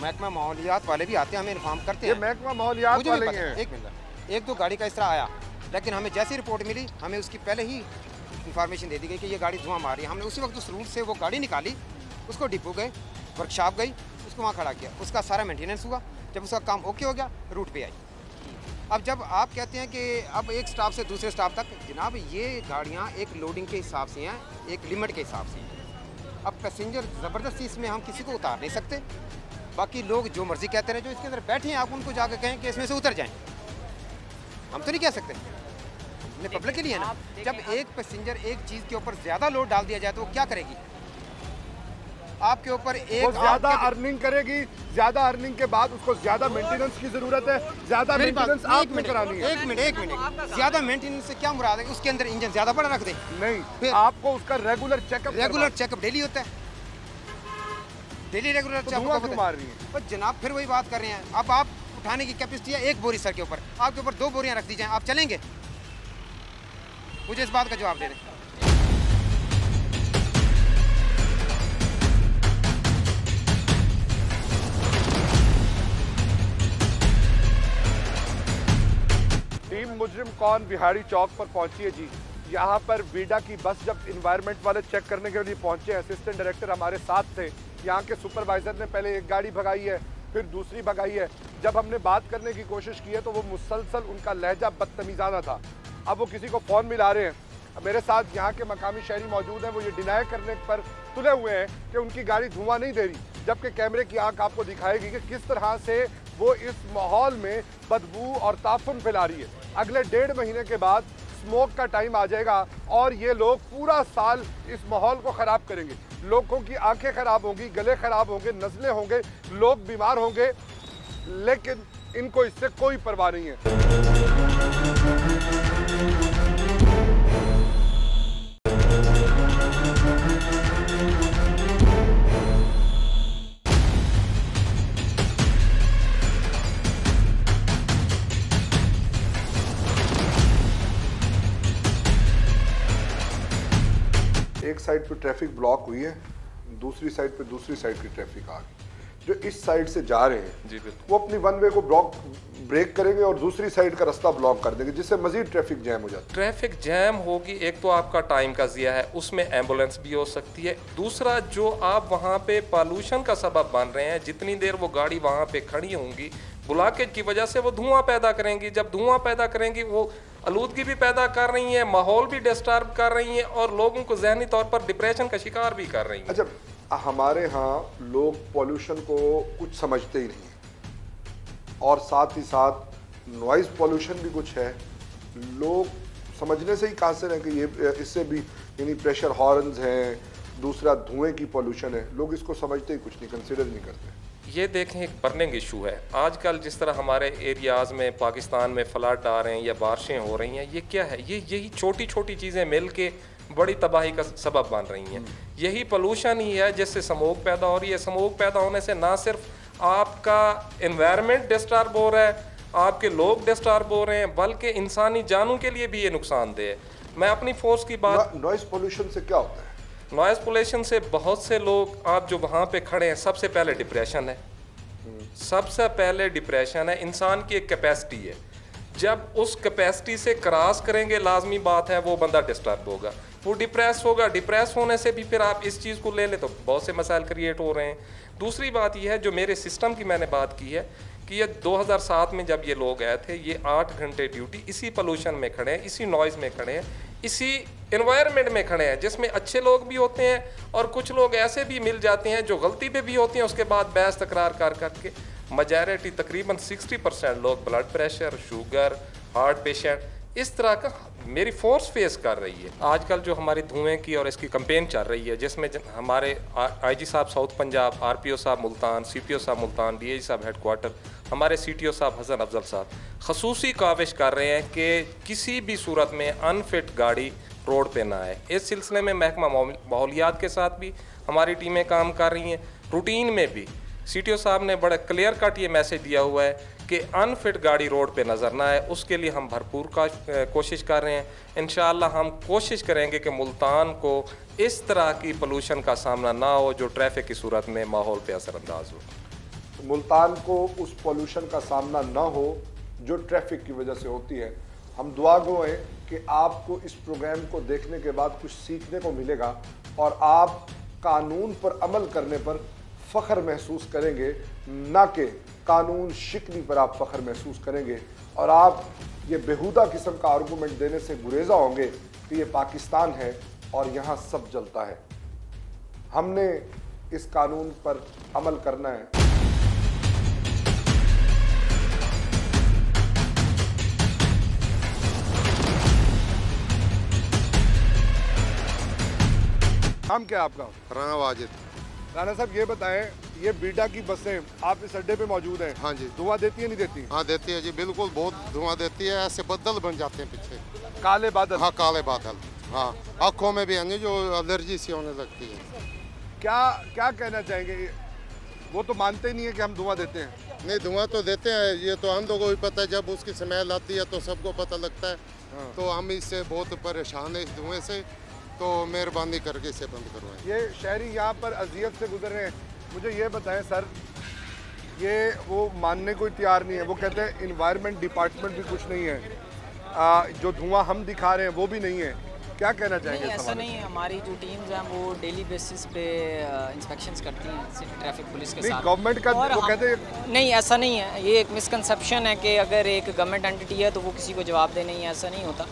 महकमा माहौलियात वाले भी आते हैं हमें इन्फॉर्म करते हैं। महकमा माहौलियात वाले ही। एक मिनट एक दो गाड़ी का इस तरह आया लेकिन हमें जैसी रिपोर्ट मिली हमें उसकी पहले ही इन्फॉर्मेशन दे दी गई कि ये गाड़ी धुआँ मार रही है। हमने उसी वक्त उस रूट से वो गाड़ी निकाली उसको डिपो गए वर्कशॉप गई उसको वहाँ खड़ा किया। उसका सारा मेंटेनेंस हुआ। जब उसका काम ओके हो गया रूट पे आई। अब जब आप कहते हैं कि अब एक स्टाफ से दूसरे स्टाफ तक जनाब ये गाड़ियाँ एक लोडिंग के हिसाब से हैं एक लिमिट के हिसाब से हैं। अब पैसेंजर ज़बरदस्ती इसमें हम किसी को उतार नहीं सकते। बाकी लोग जो मर्ज़ी कहते रहे जो इसके अंदर बैठे हैं आप उनको जाकर कहें कि इसमें से उतर जाएँ। हम तो नहीं कह सकते। पब्लिक के लिए ना। जब एक पैसेंजर एक चीज़ के ऊपर ज़्यादा लोड डाल दिया जाए तो वो क्या करेगी? आपके ऊपर एक ज़्यादा अर्निंग करेगी ज़्यादा अर्निंग के बाद उसको ज़्यादा मेंटेनेंस की ज़रूरत है ज़्यादा मेंटेनेंस मिनट करानी है। एक मिनट एक मिनट। ज़्यादा मेंटेनेंस से क्या मुराद है उसके अंदर इंजन ज़्यादा बड़ा रख दे? नहीं आपको उसका regular checkup regular checkup daily होता है। Daily regular checkup. मार रही है? पर जनाब फिर वही बात कर रहे हैं। अब आप उठाने की कैपेसिटी है एक बोरी सर के ऊपर। आपके ऊपर दो बोरियाँ रख दी जाएँ। आप चलेंगे? मुझे इस बात का जवाब दे दें। मुजरिम कौन बिहाड़ी चौक पर पहुँची है जी? यहाँ पर वीडा की बस जब इन्वायरमेंट वाले चेक करने के लिए पहुँचे असिस्टेंट डायरेक्टर हमारे साथ थे। यहाँ के सुपरवाइजर ने पहले एक गाड़ी भगाई है, फिर दूसरी भगाई है। जब हमने बात करने की कोशिश की है तो वो मुसलसल उनका लहजा बदतमीजाना था। अब वो किसी को फ़ोन मिला रहे हैं। मेरे साथ यहाँ के मकामी शहरी मौजूद हैं, वो ये डिनाई करने पर तुले हुए हैं कि उनकी गाड़ी धुआँ नहीं दे रही, जबकि कैमरे की आँख आपको दिखाएगी कि किस तरह से वो इस माहौल में बदबू और ताफुन फैला रही है। अगले डेढ़ महीने के बाद स्मोक का टाइम आ जाएगा और ये लोग पूरा साल इस माहौल को ख़राब करेंगे। लोगों की आँखें ख़राब होंगी, गले ख़राब होंगे, नज़ले होंगे, लोग बीमार होंगे, लेकिन इनको इससे कोई परवाह नहीं है। एक साइड पे ट्रैफ़िक ब्लॉक हुई है दूसरी साइड पे दूसरी साइड की ट्रैफ़िक आ गई। जो इस साइड से जा रहे हैं वो अपनी वन वे को ब्लॉक ब्रेक करेंगे और दूसरी साइड का रास्ता ब्लॉक कर देंगे जिससे मजीद ट्रैफ़िक जैम हो जाता है। ट्रैफ़िक जैम होगी एक तो आपका टाइम का ज़िया है उसमें एंबुलेंस भी हो सकती है। दूसरा जो आप वहाँ पे पॉल्यूशन का सबब बन रहे हैं जितनी देर वो गाड़ी वहाँ पे खड़ी होंगी ब्लॉकेज की वजह से वो धुआँ पैदा करेंगी। जब धुआँ पैदा करेंगी, वो आलूदगी भी पैदा कर रही हैं, माहौल भी डिस्टर्ब कर रही हैं और लोगों को जहनी तौर पर डिप्रेशन का शिकार भी कर रही हैं। अच्छा हमारे यहाँ लोग पॉल्यूशन को कुछ समझते ही नहीं और साथ ही साथ नॉइज़ पॉल्यूशन भी कुछ है। लोग समझने से ही कासिर हैं कि ये, इससे भी यानी प्रेशर हॉर्न्स हैं, दूसरा धुएँ की पॉल्यूशन है। लोग इसको समझते ही कुछ नहीं कंसिडर नहीं करते। ये देखें, एक बर्निंग इशू है। आजकल जिस तरह हमारे एरियाज़ में, पाकिस्तान में फ्लड आ रहे हैं या बारिशें हो रही हैं, ये क्या है? ये, यही छोटी छोटी चीज़ें मिल के बड़ी तबाही का सबब बन रही हैं। यही पोल्यूशन ही है जिससे स्मोक पैदा हो रही है। स्मोक पैदा होने से ना सिर्फ़ आपका इन्वायरमेंट डिस्टर्ब हो रहा है, आपके लोग डिस्टर्ब हो रहे हैं, बल्कि इंसानी जानों के लिए भी ये नुकसानदेह है। मैं अपनी फोर्स की बात नॉइज़ पोल्यूशन से क्या होता है? नॉइज़ पोल्यूशन से बहुत से लोग आप जो वहाँ पे खड़े हैं, सबसे पहले डिप्रेशन है। सबसे पहले डिप्रेशन है, इंसान की एक कैपेसिटी है। जब उस कैपेसिटी से क्रॉस करेंगे, लाजमी बात है, वो बंदा डिस्टर्ब होगा। वो डिप्रेस होगा डिप्रेस होने से भी फिर आप इस चीज़ को ले लें तो बहुत से मसाइल क्रिएट हो रहे हैं। दूसरी बात यह है, जो मेरे सिस्टम की मैंने बात की है, कि ये 2007 में जब ये लोग आए थे, ये आठ घंटे ड्यूटी इसी पोल्यूशन में खड़े हैं, इसी नॉइज़ में खड़े हैं इसी इन्वायरमेंट में खड़े हैं, जिसमें अच्छे लोग भी होते हैं और कुछ लोग ऐसे भी मिल जाते हैं जो गलती पे भी होती हैं, उसके बाद बहस, तकरार कर करके मजॉरिटी तकरीबन 60 परसेंट लोग blood pressure sugar heart patient इस तरह का मेरी फोर्स फेस कर रही है। आजकल जो हमारी धुएँ की और इसकी कंपेन चल रही है, जिसमें हमारे आईजी साहब, साउथ पंजाब आरपीओ साहब, मुल्तान सीपीओ साहब, मुल्तान डीआईजी साहब हेडक्वार्टर हमारे सीटीओ साहब हसन अफजल साहब, खसूसी काविश कर रहे हैं कि किसी भी सूरत में अनफिट गाड़ी रोड पे ना आए। इस सिलसिले में महकमा माहौलियात के साथ भी हमारी टीमें काम कर रही हैं। रूटीन में भी सी टी ओ साहब ने बड़ा क्लियर कट ये मैसेज दिया हुआ है कि अनफिट गाड़ी रोड पे नज़र ना आए। उसके लिए हम भरपूर का कोशिश कर रहे हैं। इन हम कोशिश करेंगे कि मुल्तान को इस तरह की पोल्यूशन का सामना ना हो जो ट्रैफ़िक की सूरत में माहौल पे असरअंदाज हो। मुल्तान को उस पोल्यूशन का सामना ना हो, जो ट्रैफ़िक की वजह से होती है। हम दुआ गो हैं कि आपको इस प्रोग्राम को देखने के बाद कुछ सीखने को मिलेगा और आप कानून पर अमल करने पर फ़ख्र महसूस करेंगे, ना कि कानून शिकनी पर आप फ़ख्र महसूस करेंगे। और आप ये बेहुदा किस्म का आर्गूमेंट देने से गुरेजा होंगे कि ये पाकिस्तान है और यहाँ सब जलता है। हमने इस कानून पर अमल करना है। नाम क्या है आपका? राना वाजिद राना साहब ये बताएँ ये बीटा की बसें आप इस अड्डे पे मौजूद हैं। हाँ जी। धुआँ देती है नहीं देती? हाँ देती है जी बिल्कुल बहुत धुआँ देती है ऐसे बदल बन जाते हैं पीछे। काले बादल? हाँ काले बादल हाँ। आँखों में भी यानी जो एलर्जी सी होने लगती है। क्या क्या कहना चाहेंगे? वो तो मानते ही नहीं है कि हम धुआँ देते हैं। नहीं धुआँ तो देते हैं ये तो हम लोगों को भी पता है जब उसकी स्मेल आती है तो सबको पता लगता है। हाँ। तो हम इससे बहुत परेशान है इस धुएँ से। तो मेहरबानी करके इसे बंद करवाएँ। ये शहरी यहाँ पर अजियत से गुजर रहे हैं। मुझे ये बताएँ सर ये वो मानने को तैयार नहीं है। वो कहते हैं इन्वायरमेंट डिपार्टमेंट भी कुछ नहीं है। आ, जो धुआँ हम दिखा रहे हैं वो भी नहीं है। क्या कहना चाहेंगे नहीं ऐसा नहीं है। हमारी जो टीम्स हैं वो डेली बेसिस पे इंस्पेक्शंस करती हैं सिटी ट्रैफ़िक पुलिस के नहीं, साथ। गवर्नमेंट का वो कहते नहीं ऐसा नहीं है। ये एक मिसकंसेप्शन है कि अगर एक गवर्नमेंट एंटिटी है तो वो किसी को जवाब दे नहीं है ऐसा नहीं होता।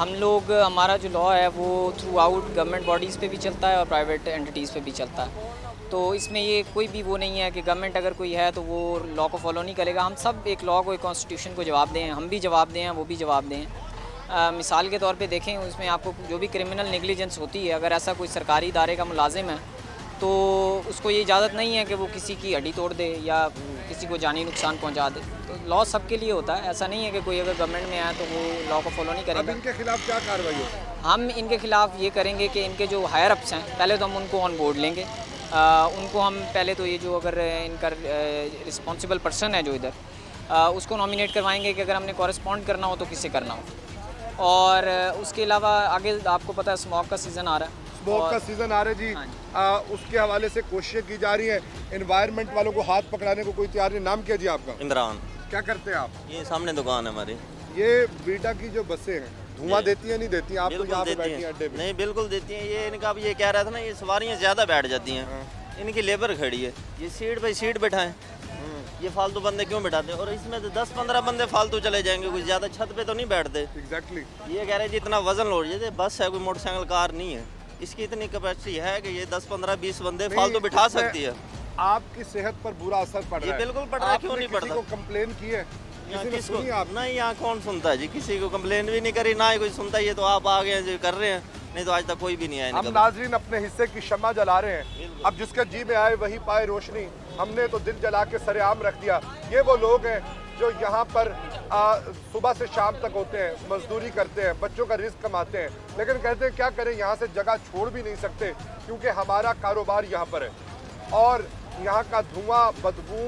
हम लोग हमारा जो लॉ है वो थ्रू आउट गवर्नमेंट बॉडीज़ पे भी चलता है और प्राइवेट एंटिटीज़ पे भी चलता है। तो इसमें ये कोई भी वो नहीं है कि गवर्नमेंट अगर कोई है तो वो लॉ को फॉलो नहीं करेगा। हम सब एक लॉ को एक कॉन्स्टिट्यूशन को जवाब दें हम भी जवाब दें वो भी जवाब दें। आ, मिसाल के तौर पर देखें उसमें आपको जो भी क्रिमिनल निगलीजेंस होती है अगर ऐसा कोई सरकारी इदारे का मुलाजिम है तो उसको ये इजाज़त नहीं है कि वो किसी की हड्डी तोड़ दे या किसी को जानी नुकसान पहुँचा दे। तो लॉ सबके लिए होता है। ऐसा नहीं है कि कोई अगर गवर्नमेंट में आए तो वो लॉ को फॉलो नहीं अब इनके खिलाफ क्या कार्रवाई हो हम इनके खिलाफ ये करेंगे कि इनके जो हायर अप्स हैं पहले तो हम उनको ऑन बोर्ड लेंगे। अ, उनको हम पहले तो ये जो अगर इनका रिस्पॉन्सिबल पर्सन है जो इधर उसको नॉमिनेट करवाएँगे कि अगर हमने कॉरेस्पॉन्ड करना हो तो किससे करना हो। और उसके अलावा आगे आपको पता है स्मॉक का सीज़न आ रहा है। स्मोक का सीज़न आ रहा है जी। आ, उसके हवाले से कोशिशें की जा रही है। इन्वायरमेंट वालों को हाथ पकड़ाने को कोई तैयार नहीं। नाम क्या जी आपका? इमरान। क्या करते हैं आप? ये सामने दुकान है हमारी। ये बीटा की जो बसें हैं धुआँ देती है नहीं देती आप तो बिल्कुल यहाँ देती बैठी अड्डे पे। नहीं बिल्कुल देती हैं। ये इनका ये कह रहा था ना ये सवारियाँ ज़्यादा बैठ जाती हैं। हाँ। इनकी लेबर खड़ी है। ये सीट बाई सीट बैठाएँ। ये फालतू बंदे क्यों बैठाते हैं? और इसमें तो दस पंद्रह बंदे फालतू चले जाएँगे कुछ ज़्यादा छत पे तो नहीं बैठते? एग्जैक्टली ये कह रहे हैं जी इतना वज़न लोड जैसे बस है कोई मोटरसाइकिल कार नहीं है। इसकी इतनी कैपेसिटी है कि ये दस पंद्रह बीस बंदे फालतू बिठा सकती है। आपकी सेहत पर बुरा असर पड़ रहा है। बिल्कुल पड़ रहा है, क्यों नहीं किसी पड़ता? को कंप्लेन की है? किसको? नहीं यहाँ कौन सुनता है जी? किसी को कंप्लेन भी नहीं करी ना ही कोई सुनता है ये तो आप आ गए हैं जो कर रहे हैं। नहीं तो आज तक कोई भी नहीं आया हम नाजरीन अपने हिस्से की शमा जला रहे हैं। अब जिसके जी में आए वही पाए रोशनी। हमने तो दिल जला के सरेआम रख दिया। ये वो लोग हैं जो यहाँ पर सुबह से शाम तक होते हैं, मजदूरी करते हैं, बच्चों का रिस्क कमाते हैं, लेकिन कहते हैं क्या करें, यहाँ से जगह छोड़ भी नहीं सकते, क्योंकि हमारा कारोबार यहाँ पर है। और यहाँ का धुआँ, बदबू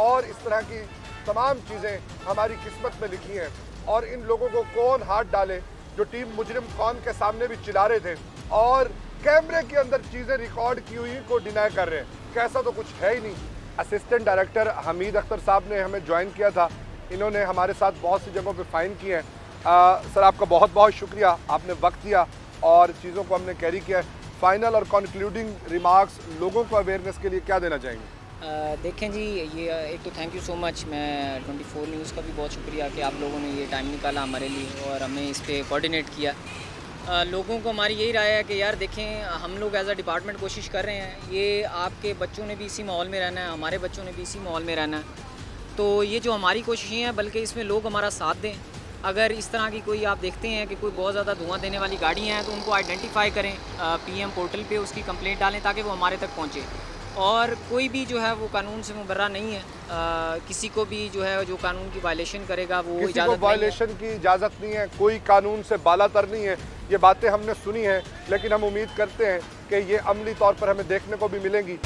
और इस तरह की तमाम चीज़ें हमारी किस्मत में लिखी हैं। और इन लोगों को कौन हाथ डाले, जो टीम मुजरिम कौन के सामने भी चिल्ला रहे थे, और कैमरे के अंदर चीज़ें रिकॉर्ड की हुई को डिनाई कर रहे हैं। कैसा तो कुछ है ही नहीं। असिस्टेंट डायरेक्टर हमीद अख्तर साहब ने हमें ज्वाइन किया था। इन्होंने हमारे साथ बहुत सी जगहों पे फाइन किए हैं। सर, आपका बहुत बहुत शुक्रिया। आपने वक्त दिया और चीज़ों को हमने कैरी किया फाइनल और कंक्लूडिंग रिमार्क्स लोगों को अवेयरनेस के लिए क्या देना चाहेंगे? देखें जी, ये, एक तो थैंक यू सो मच मैं 24 न्यूज़ का भी बहुत शुक्रिया कि आप लोगों ने ये टाइम निकाला हमारे लिए और हमें इस पर कोऑर्डिनेट किया। लोगों को हमारी यही राय है कि यार देखें हम लोग एज अ डिपार्टमेंट कोशिश कर रहे हैं। ये आपके बच्चों ने भी इसी माहौल में रहना है हमारे बच्चों ने भी इसी माहौल में रहना है। तो ये जो हमारी कोशिशें हैं बल्कि इसमें लोग हमारा साथ दें। अगर इस तरह की कोई आप देखते हैं कि कोई बहुत ज़्यादा धुआँ देने वाली गाड़ियाँ हैं तो उनको आइडेंटिफाई करें पीएम पोर्टल पे उसकी कंप्लेंट डालें ताकि वो हमारे तक पहुँचे। और कोई भी जो है वो कानून से मुबर्रा नहीं है। अ, किसी को भी जो है जो कानून की वायलेशन करेगा वो इजाज़त वायलेशन की इजाज़त नहीं है कोई कानून से बालातर नहीं है। ये बातें हमने सुनी हैं, लेकिन हम उम्मीद करते हैं कि ये अमली तौर पर हमें देखने को भी मिलेंगी।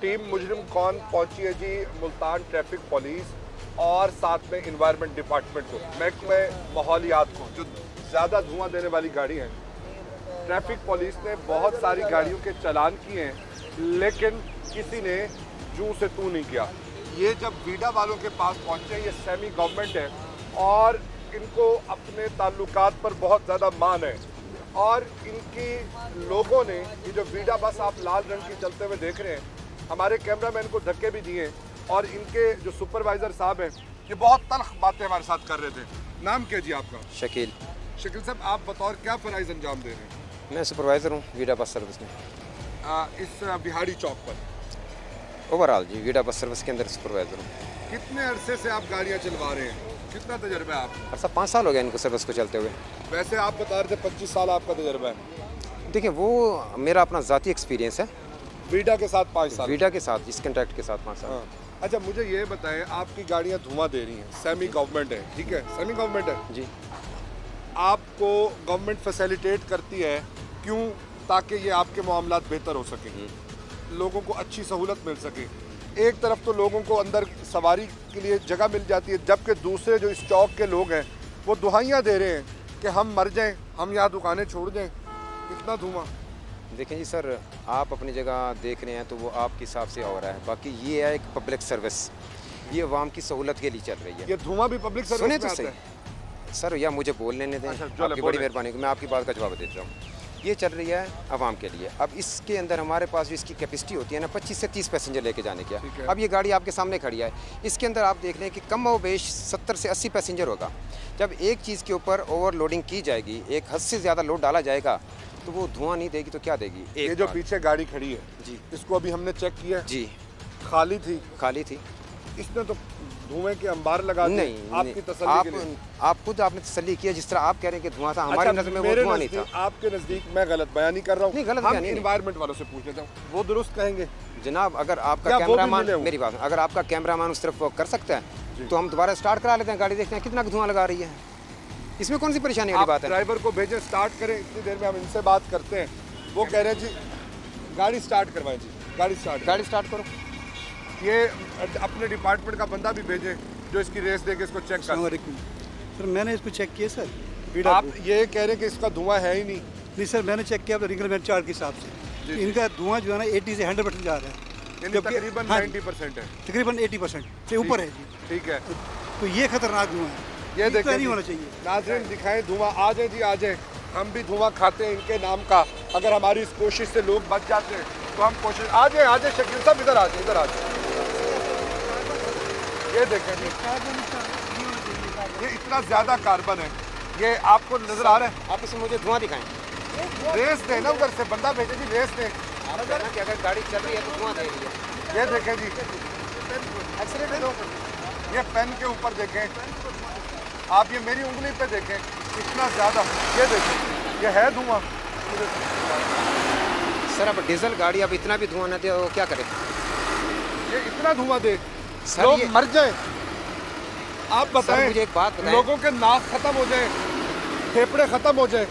टीम मुजरिम कौन पहुँची है जी? मुल्तान ट्रैफ़िक पुलिस और साथ में इन्वायरमेंट डिपार्टमेंट को। महकमे माहौलियात को, जो ज़्यादा धुआँ देने वाली गाड़ी हैं। ट्रैफ़िक पुलिस ने बहुत सारी गाड़ियों के चालान किए हैं। लेकिन किसी ने जू से तू नहीं किया। ये जब वीडा वालों के पास पहुँचे ये सेमी गवर्नमेंट है और इनको अपने ताल्लुकात पर बहुत ज़्यादा मान है और इनकी लोगों ने ये जो वीडा बस आप लाल रंग की चलते हुए देख रहे हैं हमारे कैमरामैन को धक्के भी दिए और इनके जो सुपरवाइज़र साहब हैं ये बहुत तलख बातें हमारे साथ कर रहे थे। नाम क्या जी आपका? शकील। शकील साहब आप बतौर क्या फ़राइज़ अंजाम दे रहे हैं? मैं सुपरवाइज़र हूँ वीडा बस सर्विस में। इस बिहारी चौक पर। ओवरऑल जी वीडा बस सर्विस के अंदर सुपरवाइजर हूँ। कितने अरसे से आप गाड़ियाँ चलवा रहे हैं? कितना तजर्बा है आपका? और सब पाँच साल हो गया इनको सर्विस को चलते हुए। वैसे आप बता रहे थे पच्चीस साल आपका तजर्बा है। देखिए वो मेरा अपना ज़ाती एक्सपीरियंस है। वीडा के साथ पाँच साल। वीडा के साथ इस कंट्रैक्ट के साथ पाँच साल। हाँ। अच्छा मुझे ये बताएँ आपकी गाड़ियाँ धुआँ दे रही हैं। सेमी गवर्नमेंट है ठीक है? सेमी गवर्नमेंट है? जी। आपको गवर्नमेंट फैसिलिटेट करती है क्यों ताकि ये आपके मामला बेहतर हो सके। लोगों को अच्छी सहूलत मिल सके। एक तरफ़ तो लोगों को अंदर सवारी के लिए जगह मिल जाती है जबकि दूसरे जो इस चौक के लोग हैं वो दुहाइयाँ दे रहे हैं कि हम मर जाएँ हम यहाँ दुकानें छोड़ दें। कितना धुआँ। देखें जी सर आप अपनी जगह देख रहे हैं तो वो आपके हिसाब से हो रहा है। बाकी ये है एक पब्लिक सर्विस ये आवाम की सहूलत के लिए चल रही है। ये धुआँ भी पब्लिक सर्विस सुने तो सही। सर या मुझे बोल लेने दें। अच्छा, आपकी बड़ी मेहरबानी मैं आपकी बात का जवाब देता हूँ। ये चल रही है आवाम के लिए। अब इसके अंदर हमारे पास जो इसकी कैपेसिटी होती है ना 25 से 30 पैसेंजर लेके जाने की अब ये गाड़ी आपके सामने खड़ी है। इसके अंदर आप देख लें कि कम व बेश 70 से 80 पैसेंजर होगा। जब एक चीज़ के ऊपर ओवरलोडिंग की जाएगी एक हद से ज़्यादा लोड डाला जाएगा तो वो धुआँ नहीं देगी तो क्या देगी? ये जो पीछे गाड़ी खड़ी है जी। इसको अभी हमने चेक किया जी। खाली थी। खाली थी। इसमें तो धुएँ के अंबार लगा नहीं आपकी तसल्ली आप के लिए। आप खुद आपने तसल्ली किया जिस तरह आप कह रहे हैं कि धुआँ था हमारी अच्छा, नज़र में वो धुआँ नहीं था। आपके नज़दीक मैं गलत बयानी कर रहा हूँ। नहीं, गलत बयानी इन्वायरमेंट वालों से पूछ लेता हूँ। वो दुरुस्त कहेंगे। जनाब अगर आपका कैमरामैन मिले हों। मेरी बात अगर आपका कैमरामैन उस तरफ़ कर सकता है तो हम दोबारा स्टार्ट करा लेते हैं गाड़ी देखते हैं कितना धुआँ लगा रही है। इसमें कौन सी परेशानी वाली बात है? ड्राइवर को भेजें स्टार्ट करें इतनी देर में हम इनसे बात करते हैं। वो कह रहे हैं जी गाड़ी स्टार्ट करवाएँ जी गाड़ी स्टार्ट गाड़ी स्टार्ट करो। ये अपने डिपार्टमेंट का बंदा भी भेजे जो इसकी रेस देके इसको चेक कर। सर मैंने इसको चेक किया सर। आप ये कह रहे हैं कि इसका धुआँ है ही नहीं। नहीं सर मैंने चेक किया रिंगल मैन चार्ट के हिसाब से। इनका धुआँ जो है ना 80 से 100 परसेंट जा रहा है। तकरीबन हाँ, 90 परसेंट है। तकरीबन 80 परसेंट से ऊपर है जी। ठीक है। तो ये खतरनाक धुआँ है। ये इतना नहीं होना चाहिए। नाजरीन दिखाएँ धुआँ। आ जाए जी आ जाए। हम भी धुआँ खाते हैं इनके नाम का। अगर हमारी इस कोशिश से लोग बच जाते हैं तो हम कोशिश आ जाए आ जाए शकील साहब इधर आ जाए इधर आ जाए। ये देखें ये इतना ज़्यादा कार्बन है। ये आपको नज़र आ रहा है? आप इसमें मुझे धुआँ दिखाएँ। रेस दे ना उधर से बंदा भेजे जी रेस दे। कि अगर गाड़ी चल रही है तो धुआँ दे रही है। ये देखें जी। एक्सीडेंट ये पेन के ऊपर देखें। आप ये मेरी उंगली पे देखें इतना ज़्यादा। ये देखें ये है धुआँ। सर अब डीजल गाड़ी अब इतना भी धुआँ ना दे तो क्या करें? ये इतना धुआँ दे। लोग मर जाए। आप बताएँ मुझे एक बात बताएँ। लोगों के नाक खत्म हो जाए फेफड़े खत्म हो जाए।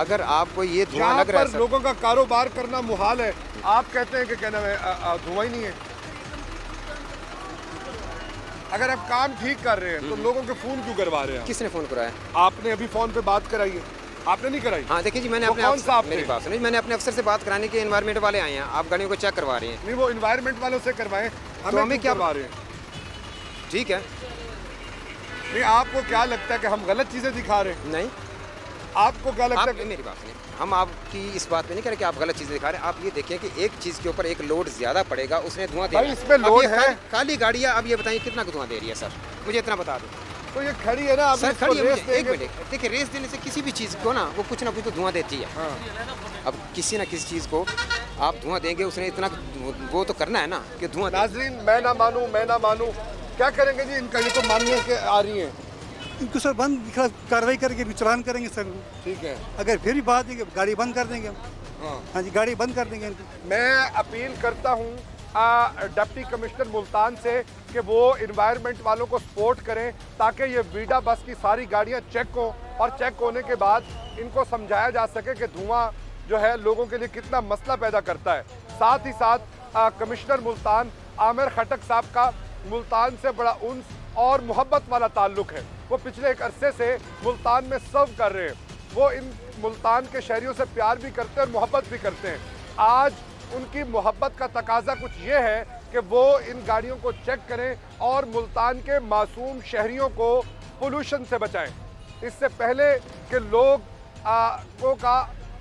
अगर आपको ये धुआँ लग रहा है सर। लोगों का कारोबार करना मुहाल है। आप कहते हैं कि क्या नाम है धुआँ ही नहीं है। अगर आप काम ठीक कर रहे हैं तो लोगों के फ़ोन क्यों करवा रहे हैं किसने फ़ोन कराया? आपने अभी फ़ोन पे बात कराई है। आपने नहीं कराई? हाँ देखिए जी मैंने अपने कौन अफसर- सा? मेरी बात सुनिए मैंने अपने अफसर से बात कराने के एनवायरमेंट वाले आए हैं। आप गाड़ियों को चेक करवा रहे हैं। नहीं वो इन्वायरमेंट वालों से करवाएँ। तो हमें क्या पा रहे हैं। ठीक है। नहीं आपको क्या लगता है कि हम गलत चीज़ें दिखा रहे हैं? नहीं। आपको क्या लगता है मेरी बात नहीं हम आपकी इस बात में नहीं कह रहे कि आप गलत चीज़ें दिखा रहे हैं। आप ये देखें कि एक चीज़ के ऊपर एक लोड ज़्यादा पड़ेगा उसने धुआँ दे रहा दिया। इसमें लोड है। काली खाली गाड़ियाँ अब ये बताइए कितना धुआँ दे रही है सर? मुझे इतना बता दो। तो ये खड़ी है ना आप सर खड़ी है रेस एक मिनट। देखिए रेस देने से किसी भी चीज़ को ना वो कुछ ना कुछ तो धुआँ देती है। हाँ। अब किसी ना किसी चीज़ को आप धुआँ देंगे उसने इतना वो तो करना है ना कि धुआँ नाजरीन मैं ना मानूं मैं ना मानूं। क्या करेंगे जी? इनका ये तो मानने के आ रही हैं। इनको सर बंद कार्रवाई करके चलान करेंगे सर। ठीक है। अगर फिर भी बात देंगे गाड़ी बंद कर देंगे हाँ। हाँ जी गाड़ी बंद कर देंगे मैं अपील करता हूँ डिप्टी कमिश्नर मुल्तान से कि वो इन्वायरमेंट वालों को सपोर्ट करें ताकि ये वीडा बस की सारी गाड़ियाँ चेक हों और चेक होने के बाद इनको समझाया जा सके कि धुआँ जो है लोगों के लिए कितना मसला पैदा करता है। साथ ही साथ आ, कमिश्नर मुल्तान आमिर खटक साहब का मुल्तान से बड़ा उन्स और मोहब्बत वाला ताल्लुक है। वो पिछले एक अरसे से मुल्तान में सर्व कर रहे हैं। वो इन मुल्तान के शहरियों से प्यार भी करते हैं और मोहब्बत भी करते हैं। आज उनकी मोहब्बत का तकाजा कुछ ये है कि वो इन गाड़ियों को चेक करें और मुल्तान के मासूम शहरियों को पोल्यूशन से बचाएँ। इससे पहले कि लोग को का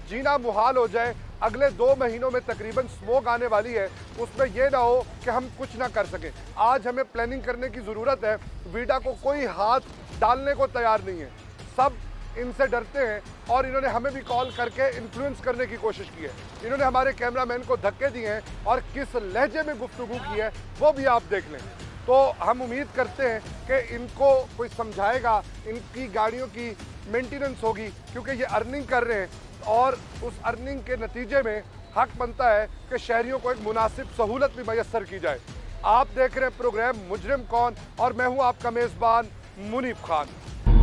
जीना मुहाल हो जाए, अगले दो महीनों में तकरीबन स्मोक आने वाली है। उसमें यह ना हो कि हम कुछ ना कर सकें। आज हमें प्लानिंग करने की ज़रूरत है। वीडा को कोई हाथ डालने को तैयार नहीं है। सब इनसे डरते हैं और इन्होंने हमें भी कॉल करके इन्फ्लुएंस करने की कोशिश की है। इन्होंने हमारे कैमरामैन को धक्के दिए हैं और किस लहजे में गुफ्तु की है, वो भी आप देख लें। तो हम उम्मीद करते हैं कि इनको कोई समझाएगा, इनकी गाड़ियों की मेंटेनेंस होगी, क्योंकि ये अर्निंग कर रहे हैं और उस अर्निंग के नतीजे में हक बनता है कि शहरियों को एक मुनासिब सहूलत भी मैसर की जाए। आप देख रहे हैं प्रोग्राम मुजरिम कौन और मैं हूँ आपका मेज़बान मुनीफ खान।